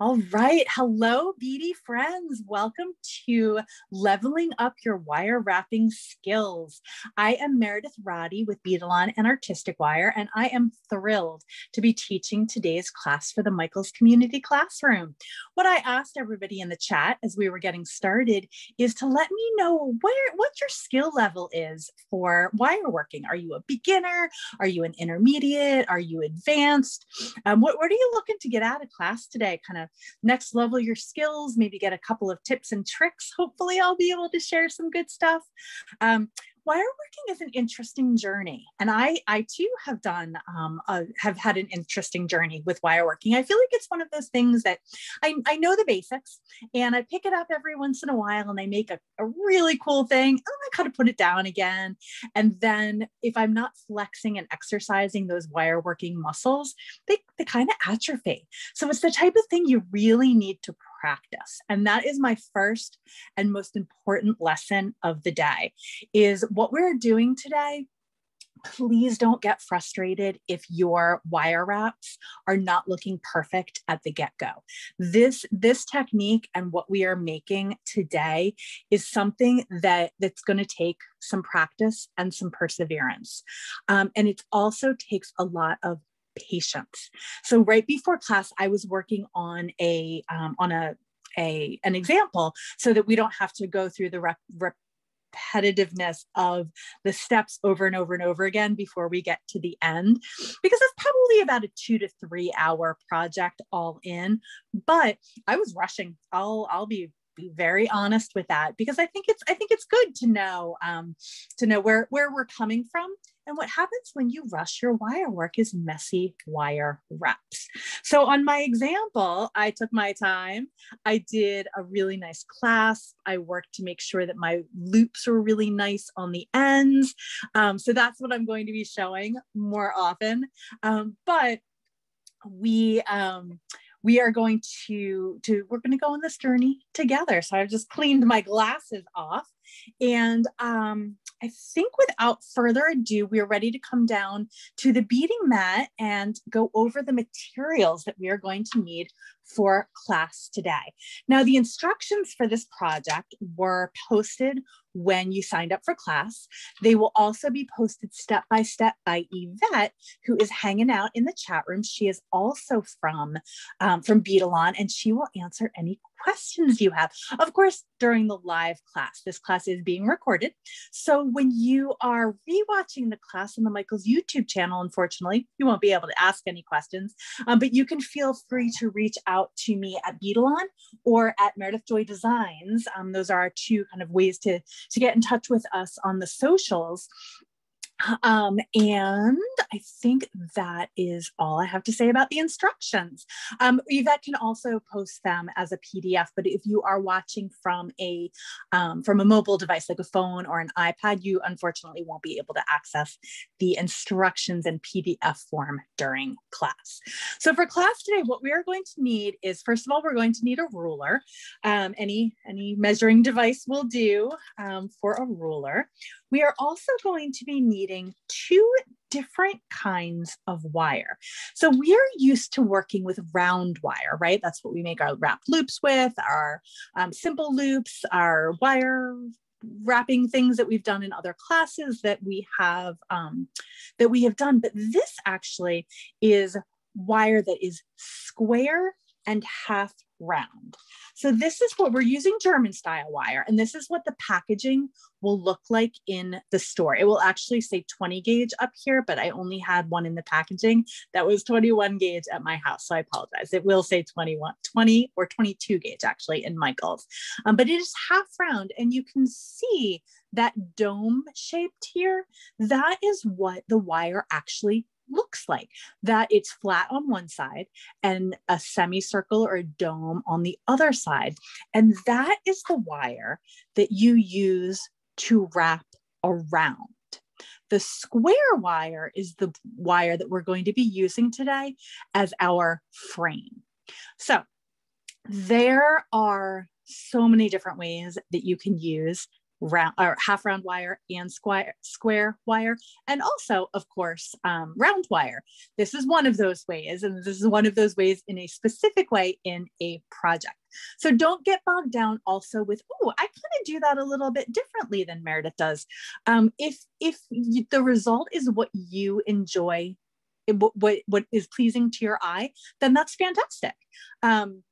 All right. Hello, beady friends. Welcome to Leveling Up Your Wire Wrapping Skills. I am Meredith Roddy with Beadalon and Artistic Wire, and I am thrilled to be teaching today's class for the Michaels Community Classroom. What I asked everybody in the chat as we were getting started is to let me know where what your skill level is for wire working. Are you a beginner? Are you an intermediate? Are you advanced? Um, what, what are you looking to get out of class today? Kind of next level your skills, maybe get a couple of tips and tricks. Hopefully, I'll be able to share some good stuff. Um, wire working is an interesting journey and i i too have done um, a, have had an interesting journey with wire working. I feel like it's one of those things that i, I know the basics and i pick it up every once in a while and i make a, a really cool thing and i kind of put it down again and then if i'm not flexing and exercising those wire working muscles they, they kind of atrophy. So it's the type of thing you really need to practice. And that is my first and most important lesson of the day is what we're doing today. Please don't get frustrated if your wire wraps are not looking perfect at the get-go. This this technique and what we are making today is something that that's going to take some practice and some perseverance. Um, and it also takes a lot of patience. So right before class, I was working on a um, on a a an example so that we don't have to go through the rep, repetitiveness of the steps over and over and over again before we get to the end because it's probably about a two to three hour project all in. But i was rushing. I'll i'll be be very honest with that because i think it's i think it's good to know um, to know where where we're coming from and what happens when you rush your wire work is messy wire wraps. So on my example, I took my time. I did a really nice clasp. I worked to make sure that my loops were really nice on the ends. Um, so that's what I'm going to be showing more often. Um, but we, um, we are going to to we're going to go on this journey together so i've just cleaned my glasses off and um, I think without further ado, we are ready to come down to the beading mat and go over the materials that we are going to need for class today. Now, the instructions for this project were posted when you signed up for class. They will also be posted step by step by Yvette, who is hanging out in the chat room. She is also from, um, from Beadalon, and she will answer any questions you have. Of course, during the live class, this class is being recorded. So when you are rewatching the class on the Michaels YouTube channel, unfortunately, you won't be able to ask any questions, um, but you can feel free to reach out to me at Beadalon or at Meredith Joy Designs. Um, those are our two kind of ways to, to get in touch with us on the socials. Um, and I think that is all I have to say about the instructions. Um, Yvette can also post them as a PDF, but if you are watching from a um, from a mobile device like a phone or an iPad, you unfortunately won't be able to access the instructions in PDF form during class. So for class today, what we are going to need is first of all, we're going to need a ruler. Um, any any measuring device will do um, for a ruler. We are also going to be needing two different kinds of wire. So we are used to working with round wire, right? That's what we make our wrap loops with, our um, simple loops, our wire wrapping things that we've done in other classes that we have um, that we have done. But this actually is wire that is square and half round. So this is what we're using German style wire, and this is what the packaging will look like in the store. It will actually say 20 gauge up here, but I only had one in the packaging that was 21 gauge at my house. So I apologize. It will say 21, 20 or 22 gauge actually in Michaels, um, but it is half round and you can see that dome shaped here. That is what the wire actually looks like that it's flat on one side and a semicircle or a dome on the other side. And that is the wire that you use to wrap around. The square wire is the wire that we're going to be using today as our frame. So there are so many different ways that you can use round or half round wire and square square wire and also of course um, round wire. This is one of those ways and this is one of those ways in a specific way in a project. So don't get bogged down also with oh i kind of do that a little bit differently than meredith does. Um, if if you, the result is what you enjoy what, what what is pleasing to your eye then that's fantastic. Um,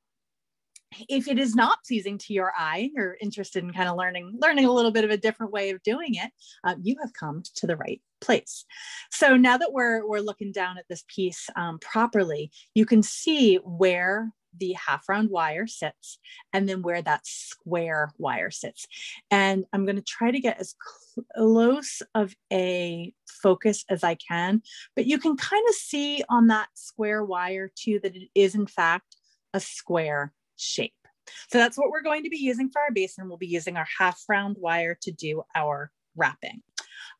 if it is not pleasing to your eye, you're interested in kind of learning learning a little bit of a different way of doing it, uh, you have come to the right place. So now that we're we're looking down at this piece um, properly, you can see where the half round wire sits and then where that square wire sits. And I'm going to try to get as close of a focus as I can, but you can kind of see on that square wire too that it is in fact a square shape. So that's what we're going to be using for our base and we'll be using our half round wire to do our wrapping.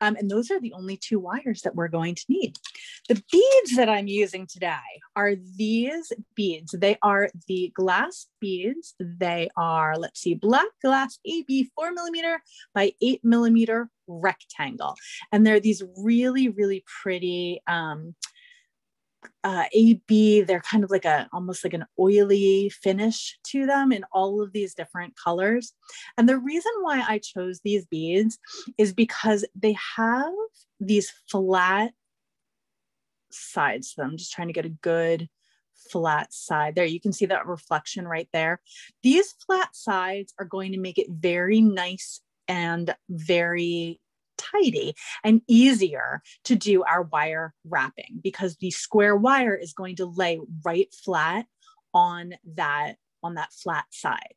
Um, and those are the only two wires that we're going to need. The beads that I'm using today are these beads. They are the glass beads. They are, let's see, black glass AB four millimeter by eight millimeter rectangle. And they're these really, really pretty um, uh, AB, they're kind of like a almost like an oily finish to them in all of these different colors. And the reason why I chose these beads is because they have these flat sides to them. I'm just trying to get a good flat side there. You can see that reflection right there. These flat sides are going to make it very nice and very tidy and easier to do our wire wrapping because the square wire is going to lay right flat on that on that flat side.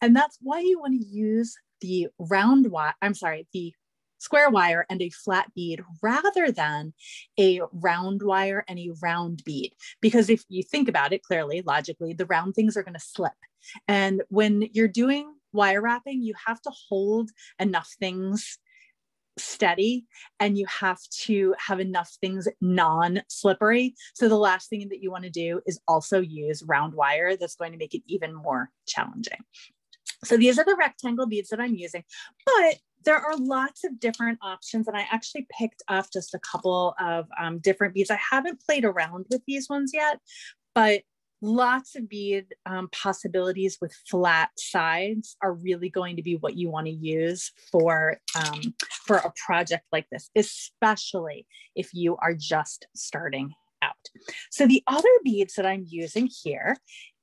And that's why you want to use the round wire, I'm sorry, the square wire and a flat bead rather than a round wire and a round bead. Because if you think about it clearly, logically, the round things are going to slip. And when you're doing wire wrapping, you have to hold enough things steady and you have to have enough things non-slippery. So the last thing that you want to do is also use round wire that's going to make it even more challenging. So these are the rectangle beads that I'm using, but there are lots of different options and I actually picked up just a couple of um, different beads. I haven't played around with these ones yet, but lots of bead um, possibilities with flat sides are really going to be what you want to use for um, for a project like this, especially if you are just starting out. So the other beads that I'm using here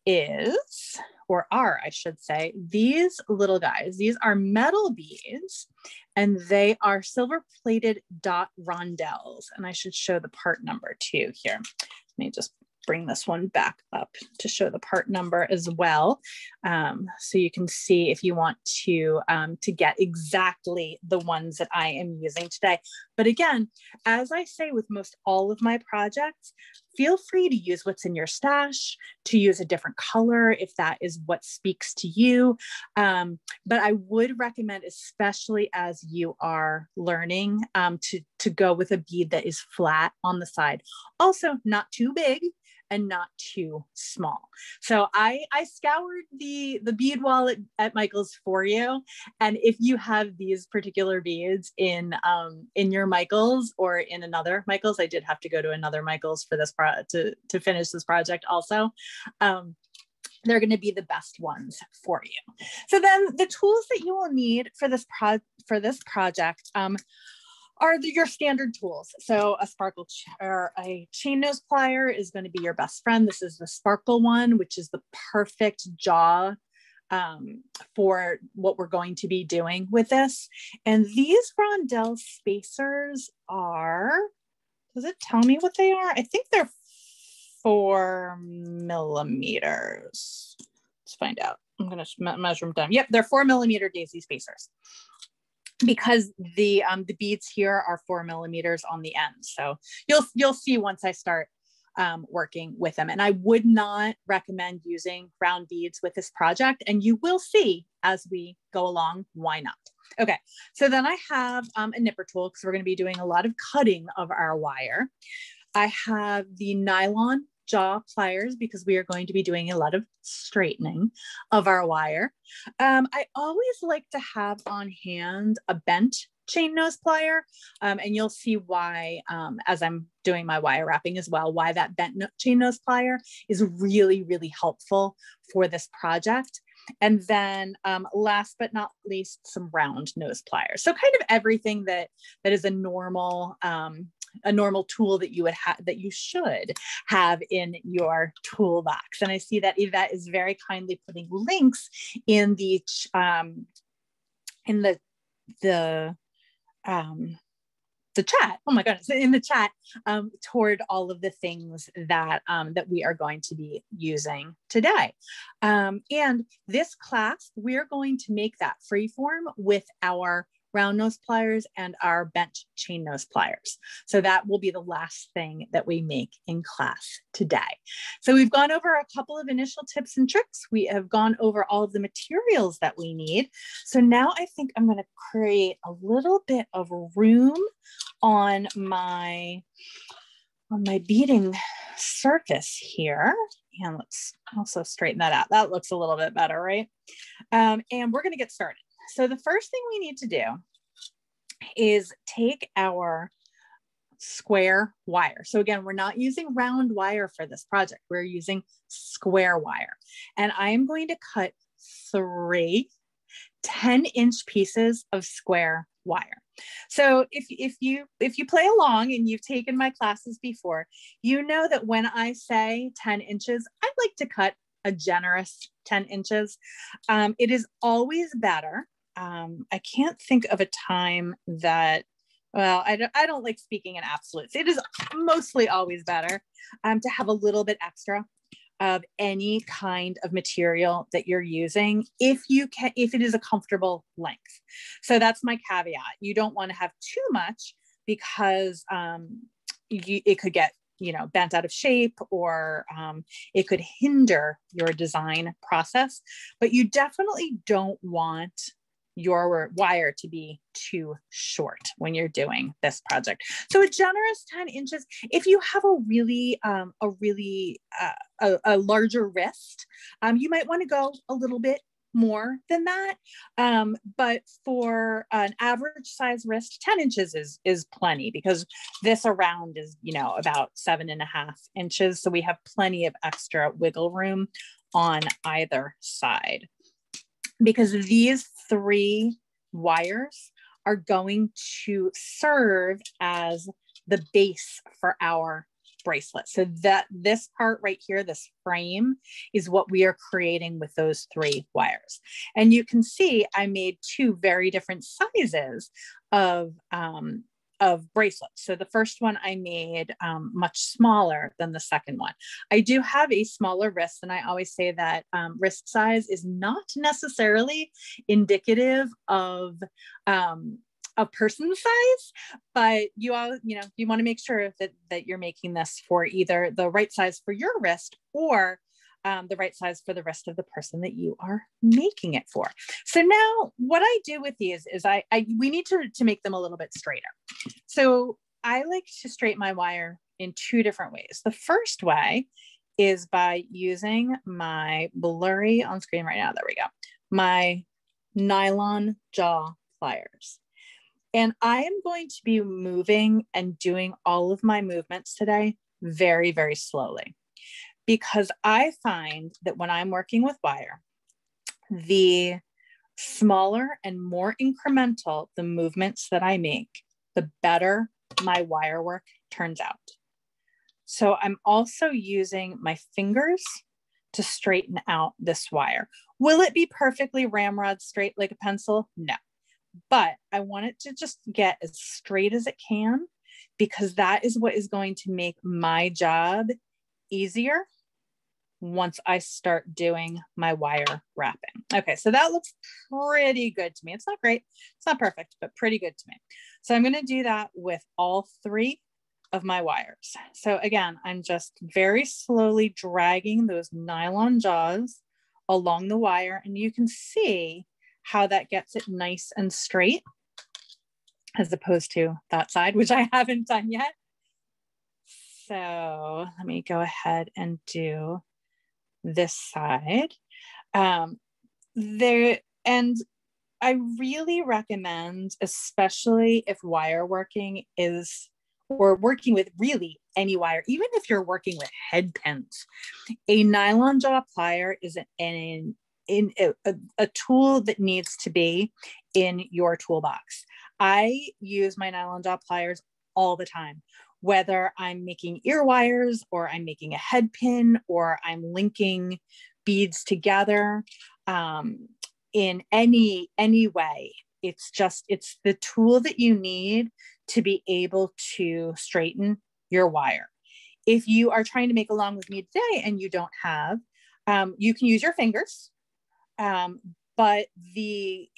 is, or are, I should say, these little guys. These are metal beads and they are silver plated dot rondelles. And I should show the part number too here. Let me just bring this one back up to show the part number as well. Um, so you can see if you want to, um, to get exactly the ones that I am using today. But again, as I say with most all of my projects, feel free to use what's in your stash, to use a different color if that is what speaks to you. Um, but I would recommend, especially as you are learning, um, to, to go with a bead that is flat on the side. Also, not too big and not too small. So I, I scoured the, the bead wallet at Michaels for you. And if you have these particular beads in, um, in your Michaels or in another Michaels, I did have to go to another Michaels for this pro to, to finish this project also. Um, they're going to be the best ones for you. So then the tools that you will need for this pro for this project um, are the, your standard tools. So a sparkle or a chain nose plier is going to be your best friend. This is the sparkle one, which is the perfect jaw um, for what we're going to be doing with this. And these rondelle spacers are, does it tell me what they are? I think they're four millimeters. Let's find out. I'm going to measure them down. Yep, they're four millimeter daisy spacers because the um, the beads here are four millimeters on the end. So you'll you'll see once I start um, working with them. And I would not recommend using round beads with this project. And you will see as we go along why not. Okay, so then I have um, a nipper tool because we're going to be doing a lot of cutting of our wire. I have the nylon jaw pliers because we are going to be doing a lot of straightening of our wire. Um, I always like to have on hand a bent chain nose plier. Um, and you'll see why, um, as I'm doing my wire wrapping as well, why that bent no chain nose plier is really, really helpful for this project. And then um, last but not least, some round nose pliers. So kind of everything that, that is a normal, um, a normal tool that you would have that you should have in your toolbox. And I see that Yvette is very kindly putting links in the um, in the the um, the chat. Oh my goodness, in the chat um, toward all of the things that um, that we are going to be using today. Um, and this class, we're going to make that free form with our round nose pliers and our bent chain nose pliers. So that will be the last thing that we make in class today. So we've gone over a couple of initial tips and tricks. We have gone over all of the materials that we need. So now I think I'm gonna create a little bit of room on my, on my beading surface here. And let's also straighten that out. That looks a little bit better, right? Um, and we're gonna get started. So the first thing we need to do is take our square wire. So again, we're not using round wire for this project. We're using square wire. And I am going to cut three 10 inch pieces of square wire. So if, if you if you play along and you've taken my classes before, you know that when I say 10 inches, I like to cut a generous 10 inches. Um, it is always better um, I can't think of a time that, well, I don't, I don't like speaking in absolutes. It is mostly always better um, to have a little bit extra of any kind of material that you're using if you can if it is a comfortable length so that's my caveat you don't want to have too much because um, you, it could get you know bent out of shape or um, it could hinder your design process but you definitely don't want your wire to be too short when you're doing this project. So a generous 10 inches, if you have a really, um, a really, uh, a, a, larger wrist, um, you might wanna go a little bit more than that. Um, but for an average size wrist, 10 inches is, is plenty because this around is, you know, about seven and a half inches. So we have plenty of extra wiggle room on either side because these three wires are going to serve as the base for our bracelet. So that this part right here, this frame is what we are creating with those three wires. And you can see I made two very different sizes of um, of bracelets. So the first one I made um, much smaller than the second one. I do have a smaller wrist, and I always say that um, wrist size is not necessarily indicative of um, a person size, but you all, you know, you want to make sure that that you're making this for either the right size for your wrist or um, the right size for the rest of the person that you are making it for. So now what I do with these is I, I we need to, to make them a little bit straighter. So I like to straighten my wire in two different ways. The first way is by using my blurry on screen right now. There we go. My nylon jaw pliers. And I am going to be moving and doing all of my movements today very, very slowly because I find that when I'm working with wire, the smaller and more incremental the movements that I make, the better my wire work turns out. So I'm also using my fingers to straighten out this wire. Will it be perfectly ramrod straight like a pencil? No, but I want it to just get as straight as it can because that is what is going to make my job easier once I start doing my wire wrapping. Okay, so that looks pretty good to me. It's not great, it's not perfect, but pretty good to me. So I'm gonna do that with all three of my wires. So again, I'm just very slowly dragging those nylon jaws along the wire and you can see how that gets it nice and straight as opposed to that side, which I haven't done yet. so let me go ahead and do this side. Um, there and I really recommend, especially if wire working is or working with really any wire, even if you're working with head pins, a nylon jaw plier is an, an in a, a, tool that needs to be in your toolbox. I use my nylon jaw pliers all the time, whether I'm making ear wires or I'm making a head pin or I'm linking beads together um, in any any way. It's just it's the tool that you need to be able to straighten your wire. If you are trying to make along with me today and you don't have, um, you can use your fingers. Um, but the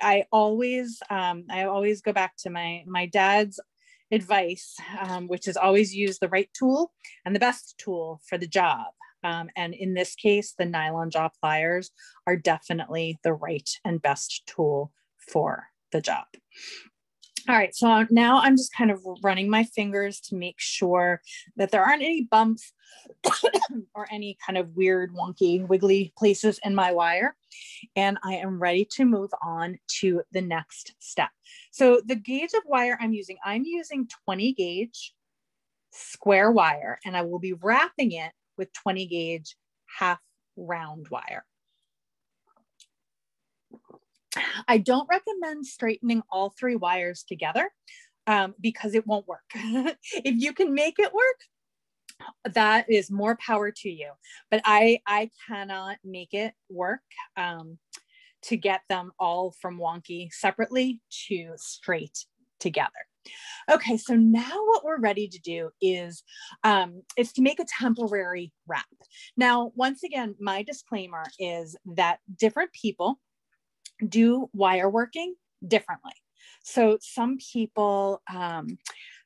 I always um, I always go back to my my dad's advice, um, which is always use the right tool and the best tool for the job. Um, and in this case, the nylon jaw pliers are definitely the right and best tool for the job. All right, so now I'm just kind of running my fingers to make sure that there aren't any bumps or any kind of weird, wonky, wiggly places in my wire. And I am ready to move on to the next step. So the gauge of wire I'm using, I'm using 20 gauge square wire, and I will be wrapping it with 20 gauge half round wire. I don't recommend straightening all three wires together um, because it won't work. if you can make it work, that is more power to you. But I I cannot make it work um, to get them all from wonky separately to straight together. Okay, so now what we're ready to do is um, is to make a temporary wrap. Now, once again, my disclaimer is that different people do wire working differently. So some people, um,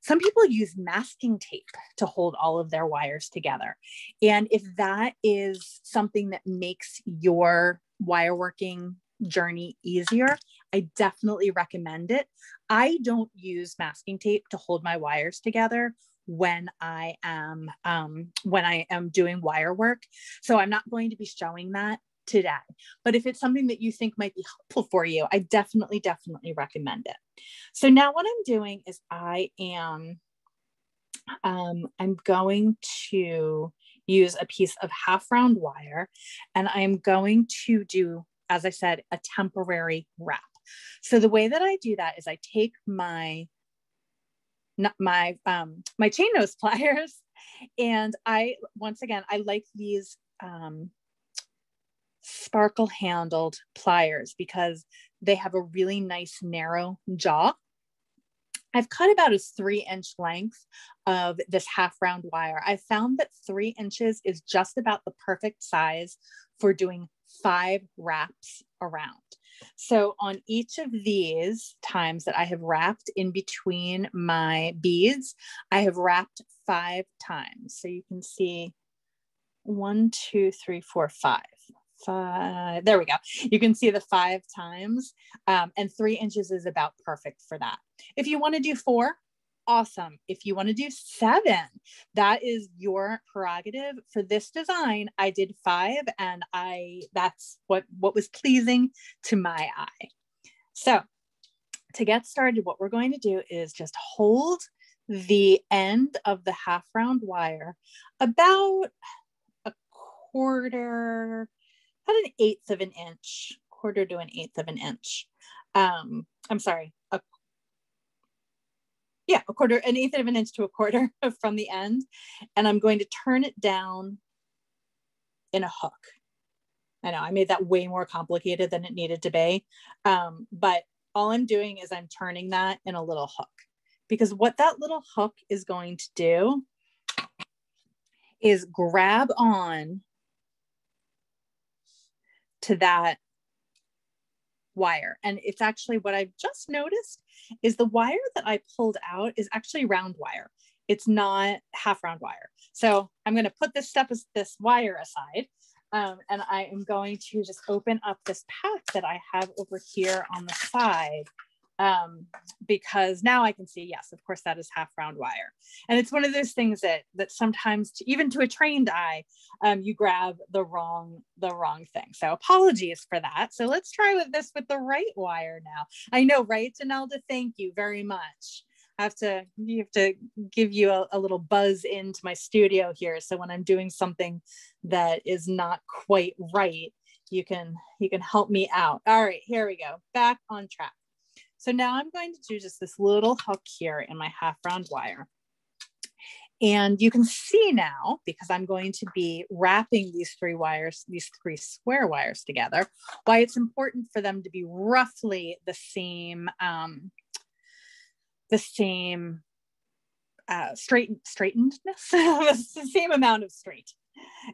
some people use masking tape to hold all of their wires together. And if that is something that makes your wire working journey easier, I definitely recommend it. I don't use masking tape to hold my wires together when I am um, when I am doing wire work. So I'm not going to be showing that today. But if it's something that you think might be helpful for you, I definitely, definitely recommend it. So now what I'm doing is I am, um, I'm going to use a piece of half round wire and I'm going to do, as I said, a temporary wrap. So the way that I do that is I take my my um my chain nose pliers and I once again I like these um sparkle handled pliers because they have a really nice narrow jaw. I've cut about a three inch length of this half round wire. I found that three inches is just about the perfect size for doing five wraps around. So on each of these times that I have wrapped in between my beads, I have wrapped five times. So you can see one, two, three, four, five five. There we go. You can see the five times, um, and three inches is about perfect for that. If you want to do four, awesome. If you want to do seven, that is your prerogative. For this design, I did five, and I that's what what was pleasing to my eye. So to get started, what we're going to do is just hold the end of the half round wire about a quarter about an eighth of an inch, quarter to an eighth of an inch. Um, I'm sorry, a yeah, a quarter, an eighth of an inch to a quarter from the end. And I'm going to turn it down in a hook. I know I made that way more complicated than it needed to be. Um, but all I'm doing is I'm turning that in a little hook because what that little hook is going to do is grab on to that wire. And it's actually what I've just noticed is the wire that I pulled out is actually round wire. It's not half round wire. So I'm going to put this step as this wire aside. Um, and I am going to just open up this pack that I have over here on the side um, because now I can see, yes, of course, that is half round wire. And it's one of those things that that sometimes, to, even to a trained eye, um, you grab the wrong the wrong thing. So apologies for that. So let's try with this with the right wire now. I know, right, Janelda? Thank you very much. I have to you have to give you a, a little buzz into my studio here. So when I'm doing something that is not quite right, you can you can help me out. All right, here we go. Back on track. So now I'm going to do just this little hook here in my half round wire. And you can see now, because I'm going to be wrapping these three wires, these three square wires together, why it's important for them to be roughly the same, um, the same uh, straight, straightenedness, the same amount of straight.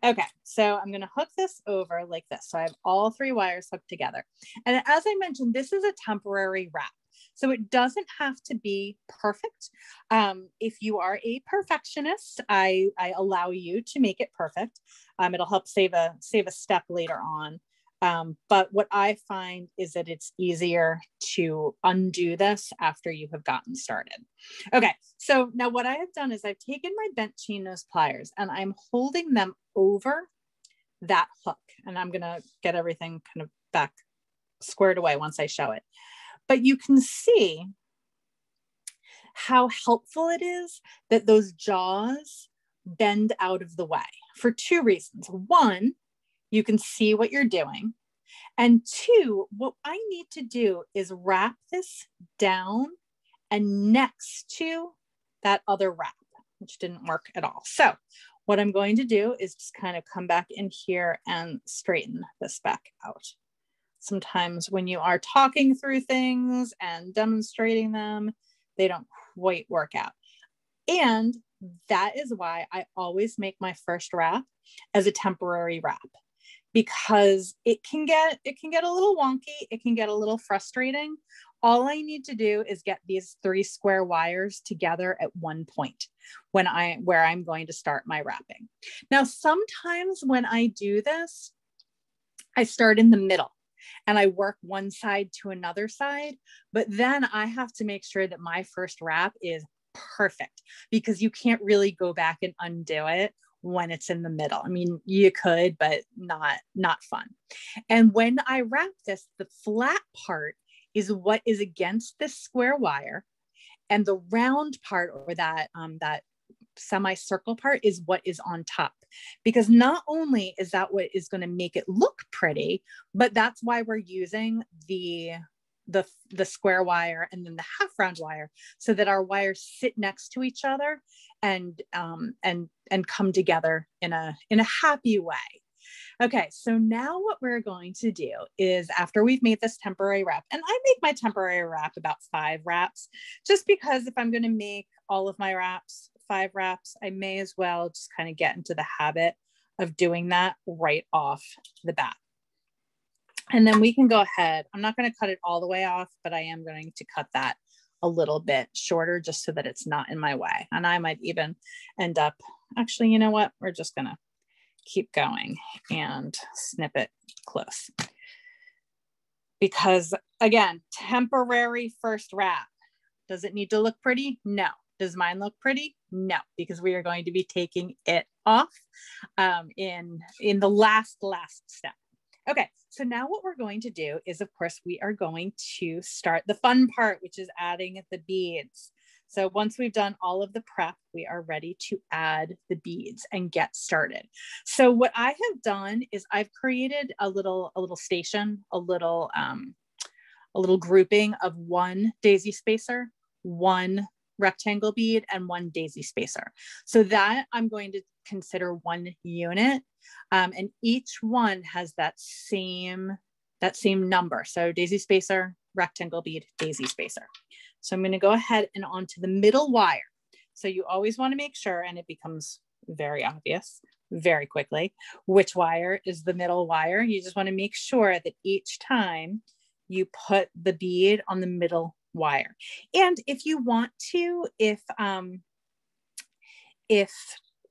Okay, so I'm gonna hook this over like this. So I have all three wires hooked together. And as I mentioned, this is a temporary wrap. So it doesn't have to be perfect. Um, if you are a perfectionist, I, I allow you to make it perfect. Um, it'll help save a save a step later on. Um, but what I find is that it's easier to undo this after you have gotten started. Okay, so now what I have done is I've taken my bent chain nose pliers and I'm holding them over that hook. And I'm gonna get everything kind of back squared away once I show it. But you can see how helpful it is that those jaws bend out of the way for two reasons. One, you can see what you're doing. And two, what I need to do is wrap this down and next to that other wrap, which didn't work at all. So what I'm going to do is just kind of come back in here and straighten this back out. Sometimes when you are talking through things and demonstrating them, they don't quite work out. And that is why I always make my first wrap as a temporary wrap because it can get it can get a little wonky it can get a little frustrating all i need to do is get these three square wires together at one point when i where i'm going to start my wrapping now sometimes when i do this i start in the middle and I work one side to another side. But then I have to make sure that my first wrap is perfect because you can't really go back and undo it when it's in the middle. I mean, you could, but not not fun. And when I wrap this, the flat part is what is against this square wire, and the round part or that um, that semicircle part is what is on top because not only is that what is going to make it look pretty but that's why we're using the the the square wire and then the half round wire so that our wires sit next to each other and um, and and come together in a in a happy way okay so now what we're going to do is after we've made this temporary wrap and i make my temporary wrap about five wraps just because if i'm going to make all of my wraps five wraps i may as well just kind of get into the habit of doing that right off the bat and then we can go ahead. I'm not going to cut it all the way off, but I am going to cut that a little bit shorter just so that it's not in my way. And I might even end up, actually, you know what? We're just going to keep going and snip it close. Because again, temporary first wrap. Does it need to look pretty? No. Does mine look pretty? No, because we are going to be taking it off um, in, in the last, last step. Okay, so now what we're going to do is, of course, we are going to start the fun part, which is adding the beads. So once we've done all of the prep, we are ready to add the beads and get started. So what I have done is I've created a little, a little station, a little, um, a little grouping of one daisy spacer, one rectangle bead and one daisy spacer. So that I'm going to consider one unit um, and each one has that same that same number. So daisy spacer, rectangle bead, daisy spacer. So I'm going to go ahead and onto the middle wire. So you always want to make sure, and it becomes very obvious very quickly, which wire is the middle wire. You just want to make sure that each time you put the bead on the middle wire. And if you want to, if um, if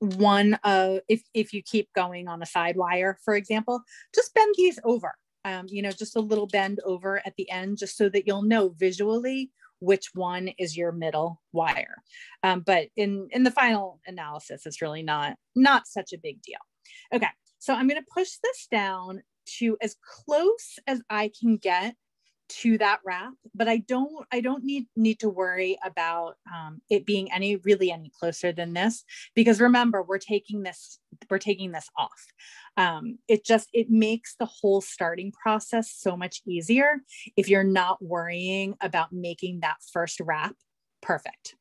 one of if if you keep going on a side wire for example just bend these over um, you know, just a little bend over at the end, just so that you'll know visually which one is your middle wire. Um, but in, in the final analysis, it's really not, not such a big deal. Okay, so I'm gonna push this down to as close as I can get to that wrap but i don't i don't need need to worry about um, it being any really any closer than this because remember we're taking this we're taking this off. Um, it just it makes the whole starting process so much easier if you're not worrying about making that first wrap perfect.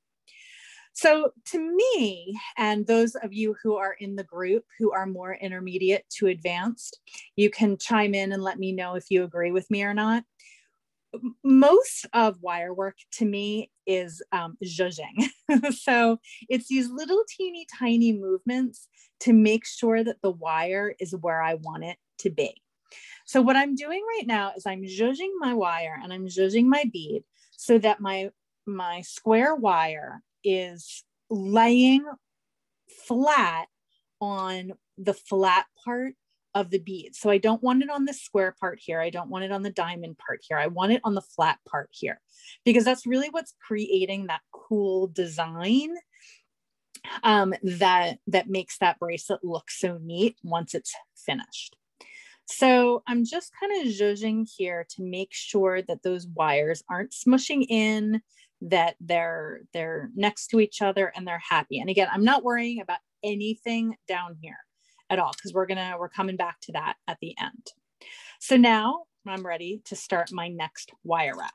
So, to me, and those of you who are in the group who are more intermediate to advanced, you can chime in and let me know if you agree with me or not most of wire work to me is um, zhuzhing. so it's these little teeny tiny movements to make sure that the wire is where I want it to be. So what I'm doing right now is I'm zhuzhing my wire and I'm zhuzhing my bead so that my, my square wire is laying flat on the flat part of the bead. So I don't want it on the square part here. I don't want it on the diamond part here. I want it on the flat part here because that's really what's creating that cool design um, that, that makes that bracelet look so neat once it's finished. So I'm just kind of zhuzhing here to make sure that those wires aren't smushing in, that they're they're next to each other and they're happy. And again, I'm not worrying about anything down here at all because we're gonna we're coming back to that at the end. So now I'm ready to start my next wire wrap.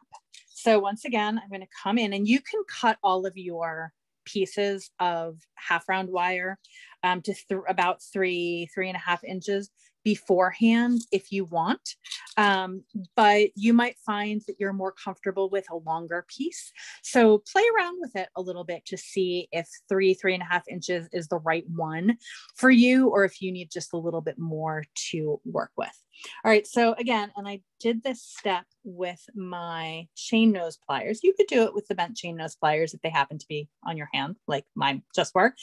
So once again, I'm going to come in and you can cut all of your pieces of half round wire um, to th about three, three and a half inches beforehand if you want. Um, but you might find that you're more comfortable with a longer piece. So play around with it a little bit to see if three, three and a half inches is the right one for you, or if you need just a little bit more to work with. All right, so again, and I did this step with my chain nose pliers. You could do it with the bent chain nose pliers if they happen to be on your hand, like mine just were.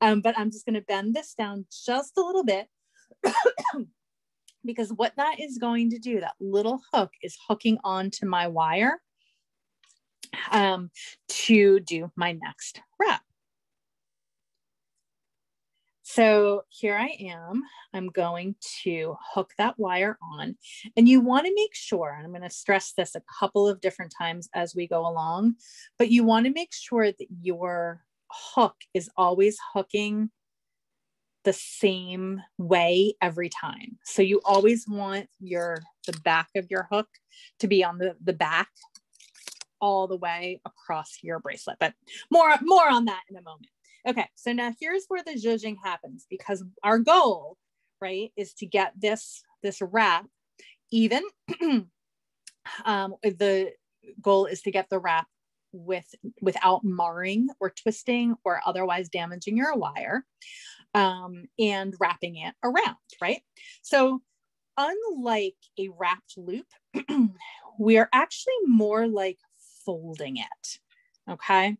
Um, but I'm just gonna bend this down just a little bit because what that is going to do, that little hook is hooking onto my wire um, to do my next wrap. So here I am, I'm going to hook that wire on and you wanna make sure, and I'm gonna stress this a couple of different times as we go along, but you wanna make sure that your hook is always hooking the same way every time. So you always want your the back of your hook to be on the, the back all the way across your bracelet. But more more on that in a moment. Okay, so now here's where the judging happens because our goal, right, is to get this this wrap even. um, the goal is to get the wrap with without marring or twisting or otherwise damaging your wire um, and wrapping it around, right? So, unlike a wrapped loop, we are actually more like folding it. Okay.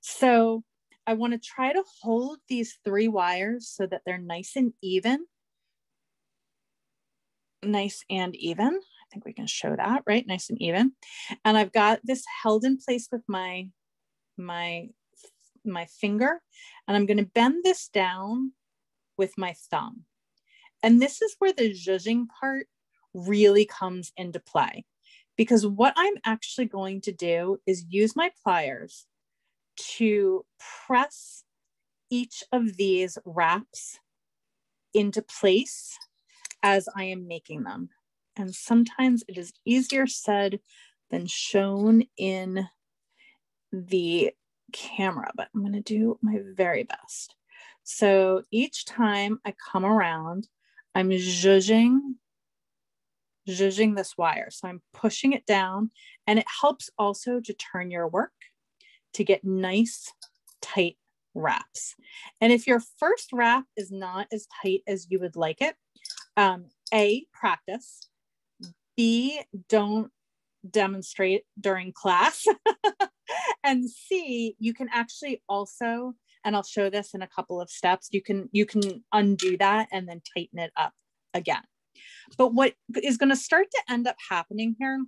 So, I want to try to hold these three wires so that they're nice and even. Nice and even. I think we can show that, right? Nice and even. And I've got this held in place with my, my my finger and I'm going to bend this down with my thumb. And this is where the zhuzhing part really comes into play because what I'm actually going to do is use my pliers to press each of these wraps into place as I am making them. And sometimes it is easier said than shown in the camera, but I'm going to do my very best. So each time I come around, I'm zhuzhing, zhuzhing this wire. So I'm pushing it down and it helps also to turn your work to get nice, tight wraps. And if your first wrap is not as tight as you would like it, um, A, practice. B, don't demonstrate during class. and C, you can actually also, and I'll show this in a couple of steps, you can you can undo that and then tighten it up again. But what is going to start to end up happening here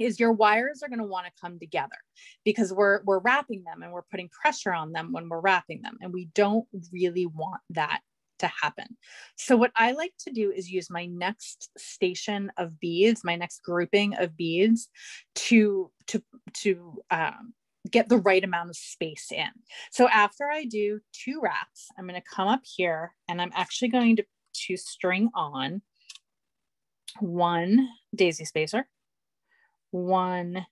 is your wires are going to want to come together because we're we're wrapping them and we're putting pressure on them when we're wrapping them and we don't really want that to happen. So what I like to do is use my next station of beads, my next grouping of beads to to to um, get the right amount of space in. So after I do two wraps, I'm going to come up here and I'm actually going to to string on one daisy spacer one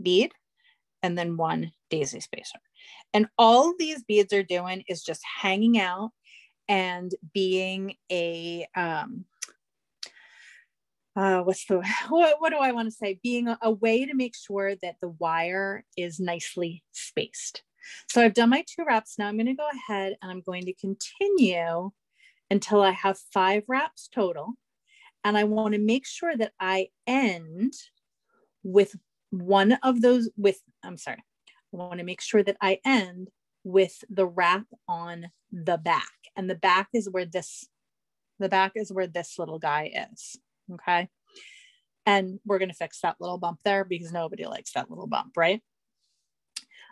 bead and then one daisy spacer. And all these beads are doing is just hanging out and being a um uh, what's the what, what do I want to say? Being a, a way to make sure that the wire is nicely spaced. So I've done my two wraps. Now I'm going to go ahead and I'm going to continue until I have five wraps total. And I want to make sure that I end with one of those with, I'm sorry, I want to make sure that I end with the wrap on the back. And the back is where this, the back is where this little guy is. Okay. And we're going to fix that little bump there because nobody likes that little bump, right?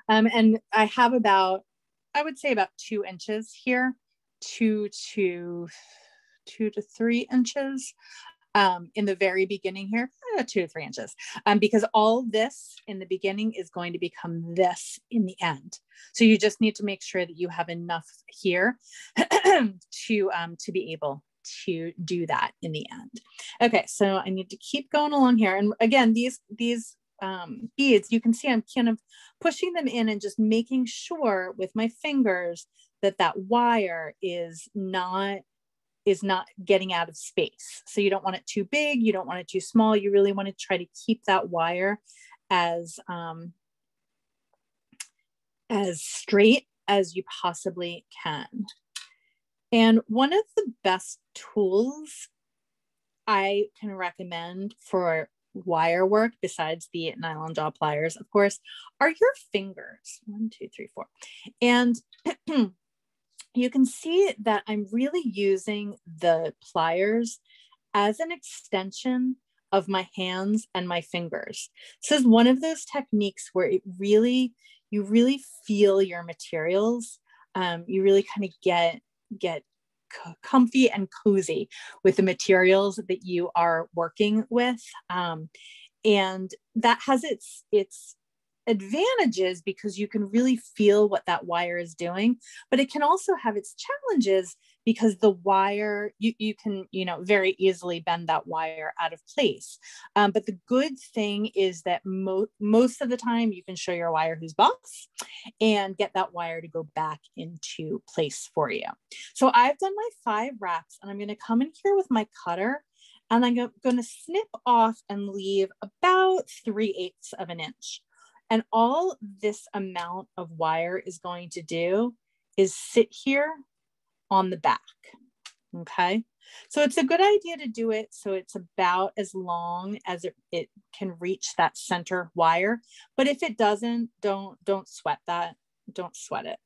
Um, and I have about, I would say about two inches here, two to two to three inches um, in the very beginning here, uh, two to three inches, um, because all this in the beginning is going to become this in the end. So you just need to make sure that you have enough here to, um, to be able to do that in the end. Okay, so I need to keep going along here. And again, these, these um, beads, you can see I'm kind of pushing them in and just making sure with my fingers that that wire is not is not getting out of space. So you don't want it too big, you don't want it too small. You really want to try to keep that wire as um, as straight as you possibly can. And one of the best tools I can recommend for wire work, besides the nylon jaw pliers, of course, are your fingers. One, two, three, four. And you can see that I'm really using the pliers as an extension of my hands and my fingers. This is one of those techniques where it really, you really feel your materials. Um, you really kind of get, get comfy and cozy with the materials that you are working with. Um, and that has its, its advantages because you can really feel what that wire is doing but it can also have its challenges because the wire you, you can you know very easily bend that wire out of place. Um, but the good thing is that mo- most of the time you can show your wire who's boss and get that wire to go back into place for you. So i've done my five wraps and i'm going to come in here with my cutter and i'm going to snip off and leave about three eighths of an inch and all this amount of wire is going to do is sit here on the back. Okay. So it's a good idea to do it so it's about as long as it, it can reach that center wire. But if it doesn't, don't don't sweat that. Don't sweat it.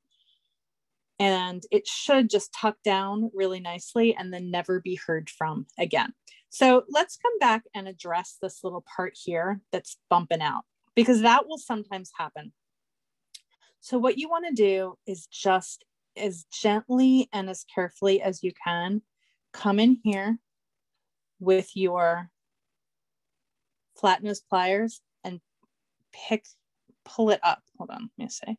And it should just tuck down really nicely and then never be heard from again. So let's come back and address this little part here that's bumping out because that will sometimes happen. So, what you want to do is just as gently and as carefully as you can come in here with your flat nose pliers and pick, pull it up. Hold on, let me see. I'm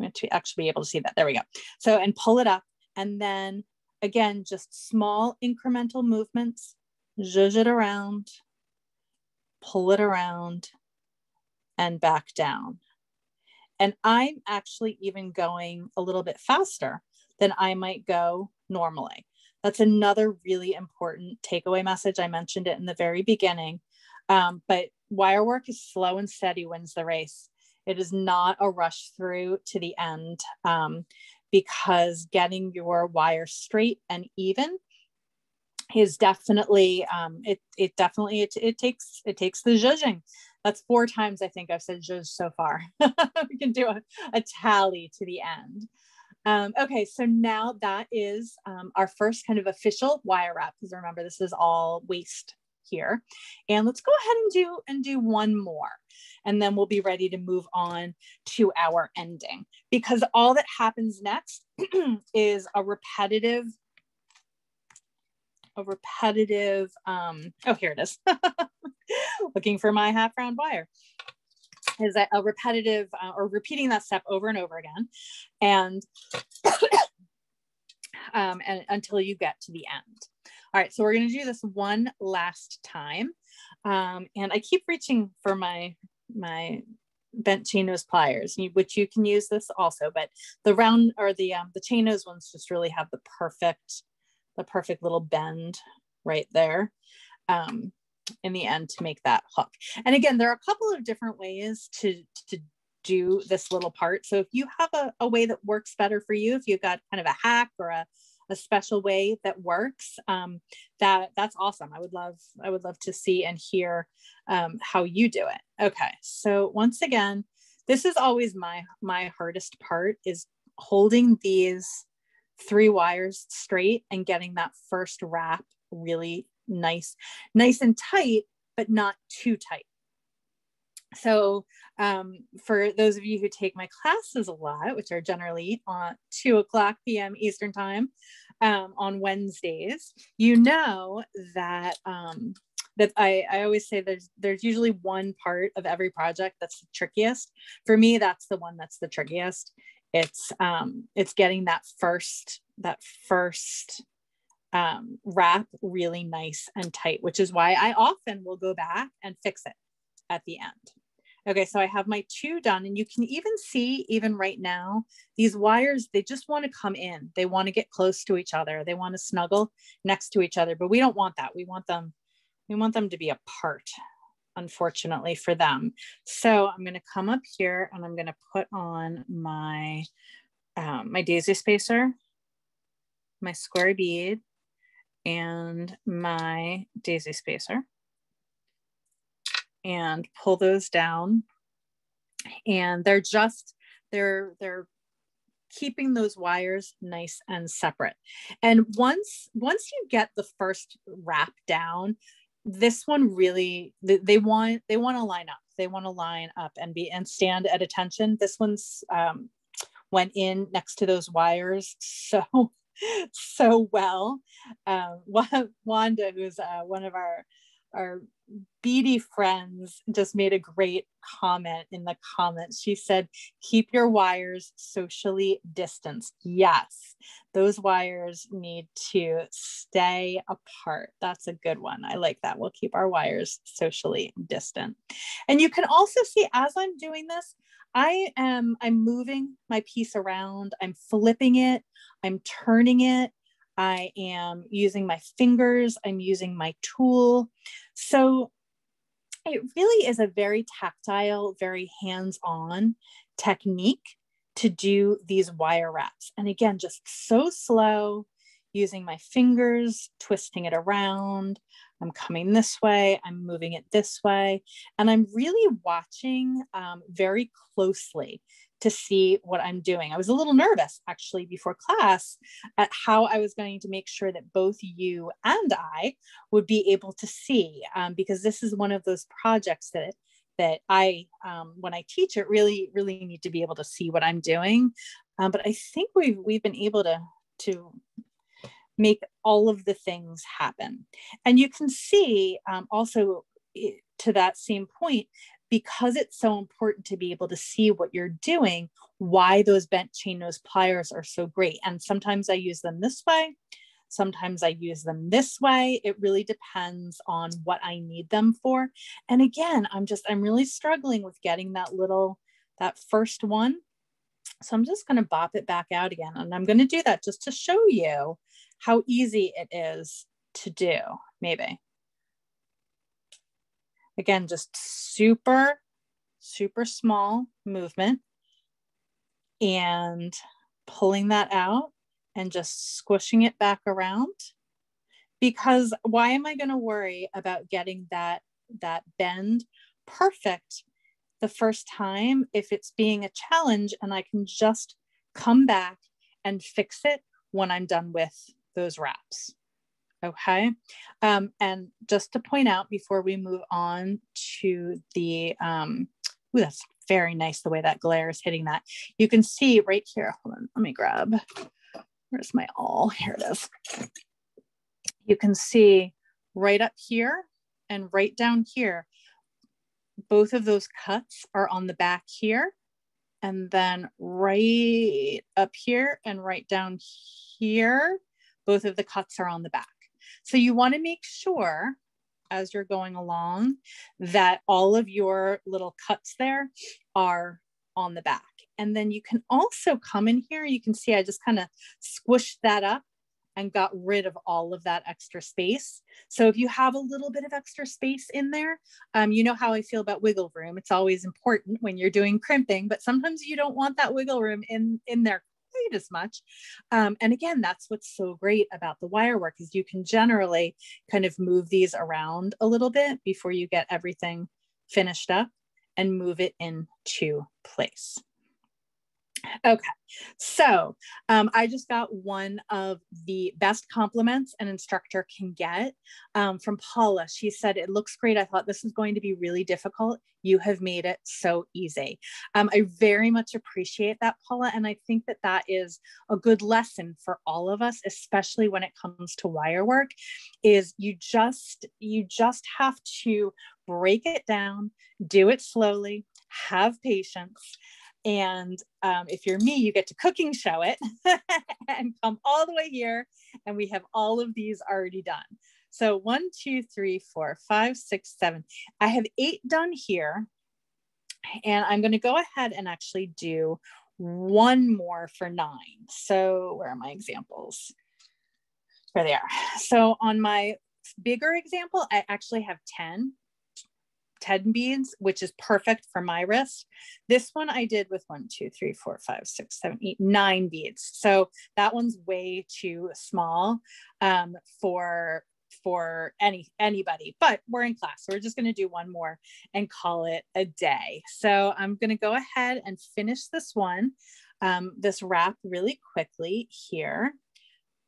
going to actually be able to see that. There we go. So, and pull it up. And then again, just small incremental movements, zhuzh it around, pull it around, and back down. And I'm actually even going a little bit faster than I might go normally. That's another really important takeaway message. I mentioned it in the very beginning. Um, but wire work is slow and steady wins the race. It is not a rush through to the end um, because getting your wire straight and even is definitely um, it it definitely it, it takes it takes the zhuzhing that's four times I think I've said zhuzh so far. we can do a, a tally to the end. Um, okay, so now that is um, our first kind of official wire wrap, because remember this is all waste here. And let's go ahead and do and do one more. And then we'll be ready to move on to our ending because all that happens next is a repetitive a repetitive um oh here it is. Looking for my half round wire. Is a, a repetitive uh, or repeating that step over and over again and um and until you get to the end. All right, so we're going to do this one last time. Um, and I keep reaching for my, my bent chain nose pliers, which you can use this also, but the round or the, um, the chain nose ones just really have the perfect, the perfect little bend right there. Um, in the end to make that hook. And again, there are a couple of different ways to, to do this little part. So if you have a, a way that works better for you, if you've got kind of a hack or a, a special way that works um, that that's awesome i would love i would love to see and hear um, how you do it okay so once again this is always my my hardest part is holding these three wires straight and getting that first wrap really nice nice and tight but not too tight so um, for those of you who take my classes a lot, which are generally on 2 o'clock p.m. Eastern time um, on Wednesdays, you know that um, that I, I always say there's there's usually one part of every project that's the trickiest. For me, that's the one that's the trickiest. It's um, it's getting that first that first um, wrap really nice and tight, which is why I often will go back and fix it at the end. Okay, so I have my two done and you can even see even right now, these wires, they just wanna come in. They wanna get close to each other. They wanna snuggle next to each other, but we don't want that. We want them, we want them to be apart, unfortunately for them. So I'm gonna come up here and I'm gonna put on my, um, my daisy spacer, my square bead, and my daisy spacer and pull those down. And they're just, they're, they're keeping those wires nice and separate. And once, once you get the first wrap down, this one really, they, want, they want to line up. They want to line up and be, and stand at attention. This one's, um, went in next to those wires. So, so well. Um, Wanda, who's uh, one of our our beady friends just made a great comment in the comments. She said, keep your wires socially distanced. Yes, those wires need to stay apart. That's a good one. I like that. We'll keep our wires socially distant. And you can also see as I'm doing this, I am I'm moving my piece around, I'm flipping it, I'm turning it, I am using my fingers, I'm using my tool. So it really is a very tactile, very hands on technique to do these wire wraps. And again, just so slow, using my fingers, twisting it around. I'm coming this way, I'm moving it this way. And I'm really watching um, very closely to see what I'm doing. I was a little nervous actually before class at how I was going to make sure that both you and I would be able to see, um, because this is one of those projects that that I, um, when I teach it, really, really need to be able to see what I'm doing. Um, but I think we've we've been able to to make all of the things happen, and you can see um, also to that same point because it's so important to be able to see what you're doing, why those bent chain nose pliers are so great. And sometimes I use them this way, sometimes I use them this way. It really depends on what I need them for. And again, I'm just, I'm really struggling with getting that little, that first one. So I'm just going to bop it back out again. And I'm going to do that just to show you how easy it is to do, maybe. Again, just super, super small movement and pulling that out and just squishing it back around. Because why am I going to worry about getting that, that bend perfect the first time if it's being a challenge and I can just come back and fix it when I'm done with those wraps. Okay. Um, and just to point out before we move on to the, um, ooh, that's very nice the way that glare is hitting that. You can see right here. Hold on, let me grab. Where's my awl? Here it is. You can see right up here and right down here, both of those cuts are on the back here. And then right up here and right down here, both of the cuts are on the back. So you want to make sure as you're going along that all of your little cuts there are on the back. And then you can also come in here, you can see I just kind of squished that up and got rid of all of that extra space. So if you have a little bit of extra space in there, um, you know how I feel about wiggle room. It's always important when you're doing crimping, but sometimes you don't want that wiggle room in, in there as much. Um, and again, that's what's so great about the wire work is you can generally kind of move these around a little bit before you get everything finished up and move it into place. Okay, so um, I just got one of the best compliments an instructor can get um, from Paula. She said, It looks great. I thought this was going to be really difficult. You have made it so easy. Um, I very much appreciate that, Paula. And I think that that is a good lesson for all of us, especially when it comes to wire work, is you just, you just have to break it down, do it slowly, have patience and um, if you're me, you get to cooking show it and come all the way here. And we have all of these already done. So one, two, three, four, five, six, seven. I have eight done here. And I'm going to go ahead and actually do one more for nine. So where are my examples? There they are. So on my bigger example, I actually have 10 10 beads, which is perfect for my wrist. This one I did with one, two, three, four, five, six, seven, eight, nine beads. So that one's way too small um, for for any anybody but we're in class. So we're just going to do one more and call it a day. So i'm going to go ahead and finish this one um, this wrap really quickly here.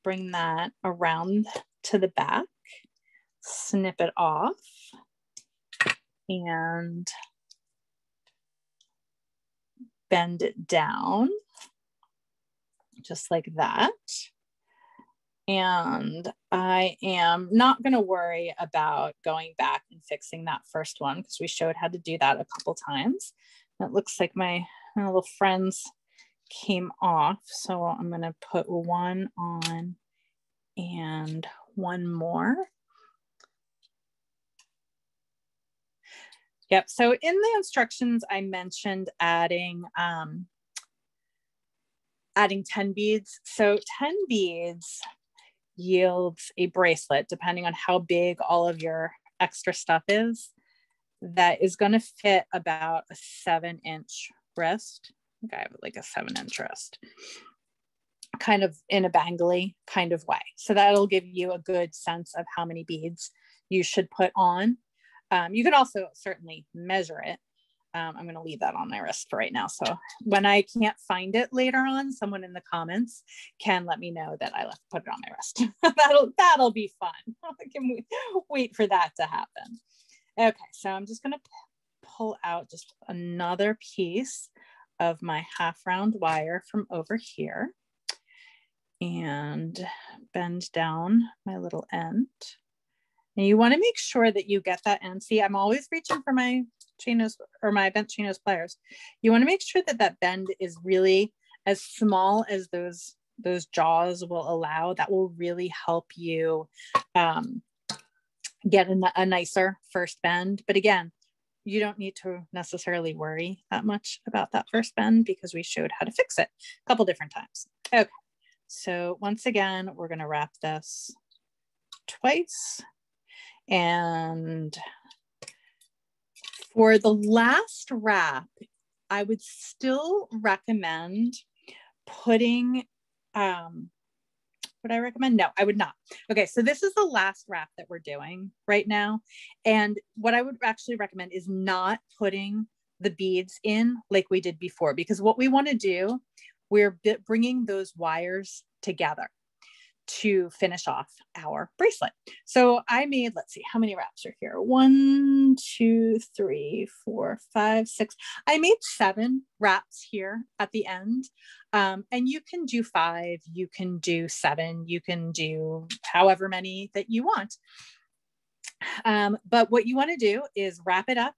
Bring that around to the back. Snip it off and bend it down just like that. And I am not going to worry about going back and fixing that first one because we showed how to do that a couple times. It looks like my, my little friends came off. So I'm going to put one on and one more. Yep. So in the instructions, I mentioned adding um, adding 10 beads. So 10 beads yields a bracelet, depending on how big all of your extra stuff is, that is going to fit about a seven inch wrist. I I have like a seven inch wrist, kind of in a bangly kind of way. So that'll give you a good sense of how many beads you should put on. Um, you can also certainly measure it. Um, I'm going to leave that on my wrist for right now. So when I can't find it later on, someone in the comments can let me know that I left put it on my wrist. that'll that'll be fun. can we wait for that to happen. Okay, so I'm just going to pull out just another piece of my half round wire from over here and bend down my little end. And you want to make sure that you get that end. See, I'm always reaching for my chain nose or my bent chain nose pliers. You want to make sure that that bend is really as small as those those jaws will allow. That will really help you um, get a, a nicer first bend. But again, you don't need to necessarily worry that much about that first bend because we showed how to fix it a couple different times. Okay, so once again, we're gonna wrap this twice and for the last wrap, I would still recommend putting, um, would I recommend? No, I would not. Okay, so this is the last wrap that we're doing right now. And what I would actually recommend is not putting the beads in like we did before, because what we want to do we're bringing those wires together to finish off our bracelet. So I made, let's see, how many wraps are here? One, two, three, four, five, six. I made seven wraps here at the end. Um, and you can do five, you can do seven, you can do however many that you want. Um, but what you want to do is wrap it up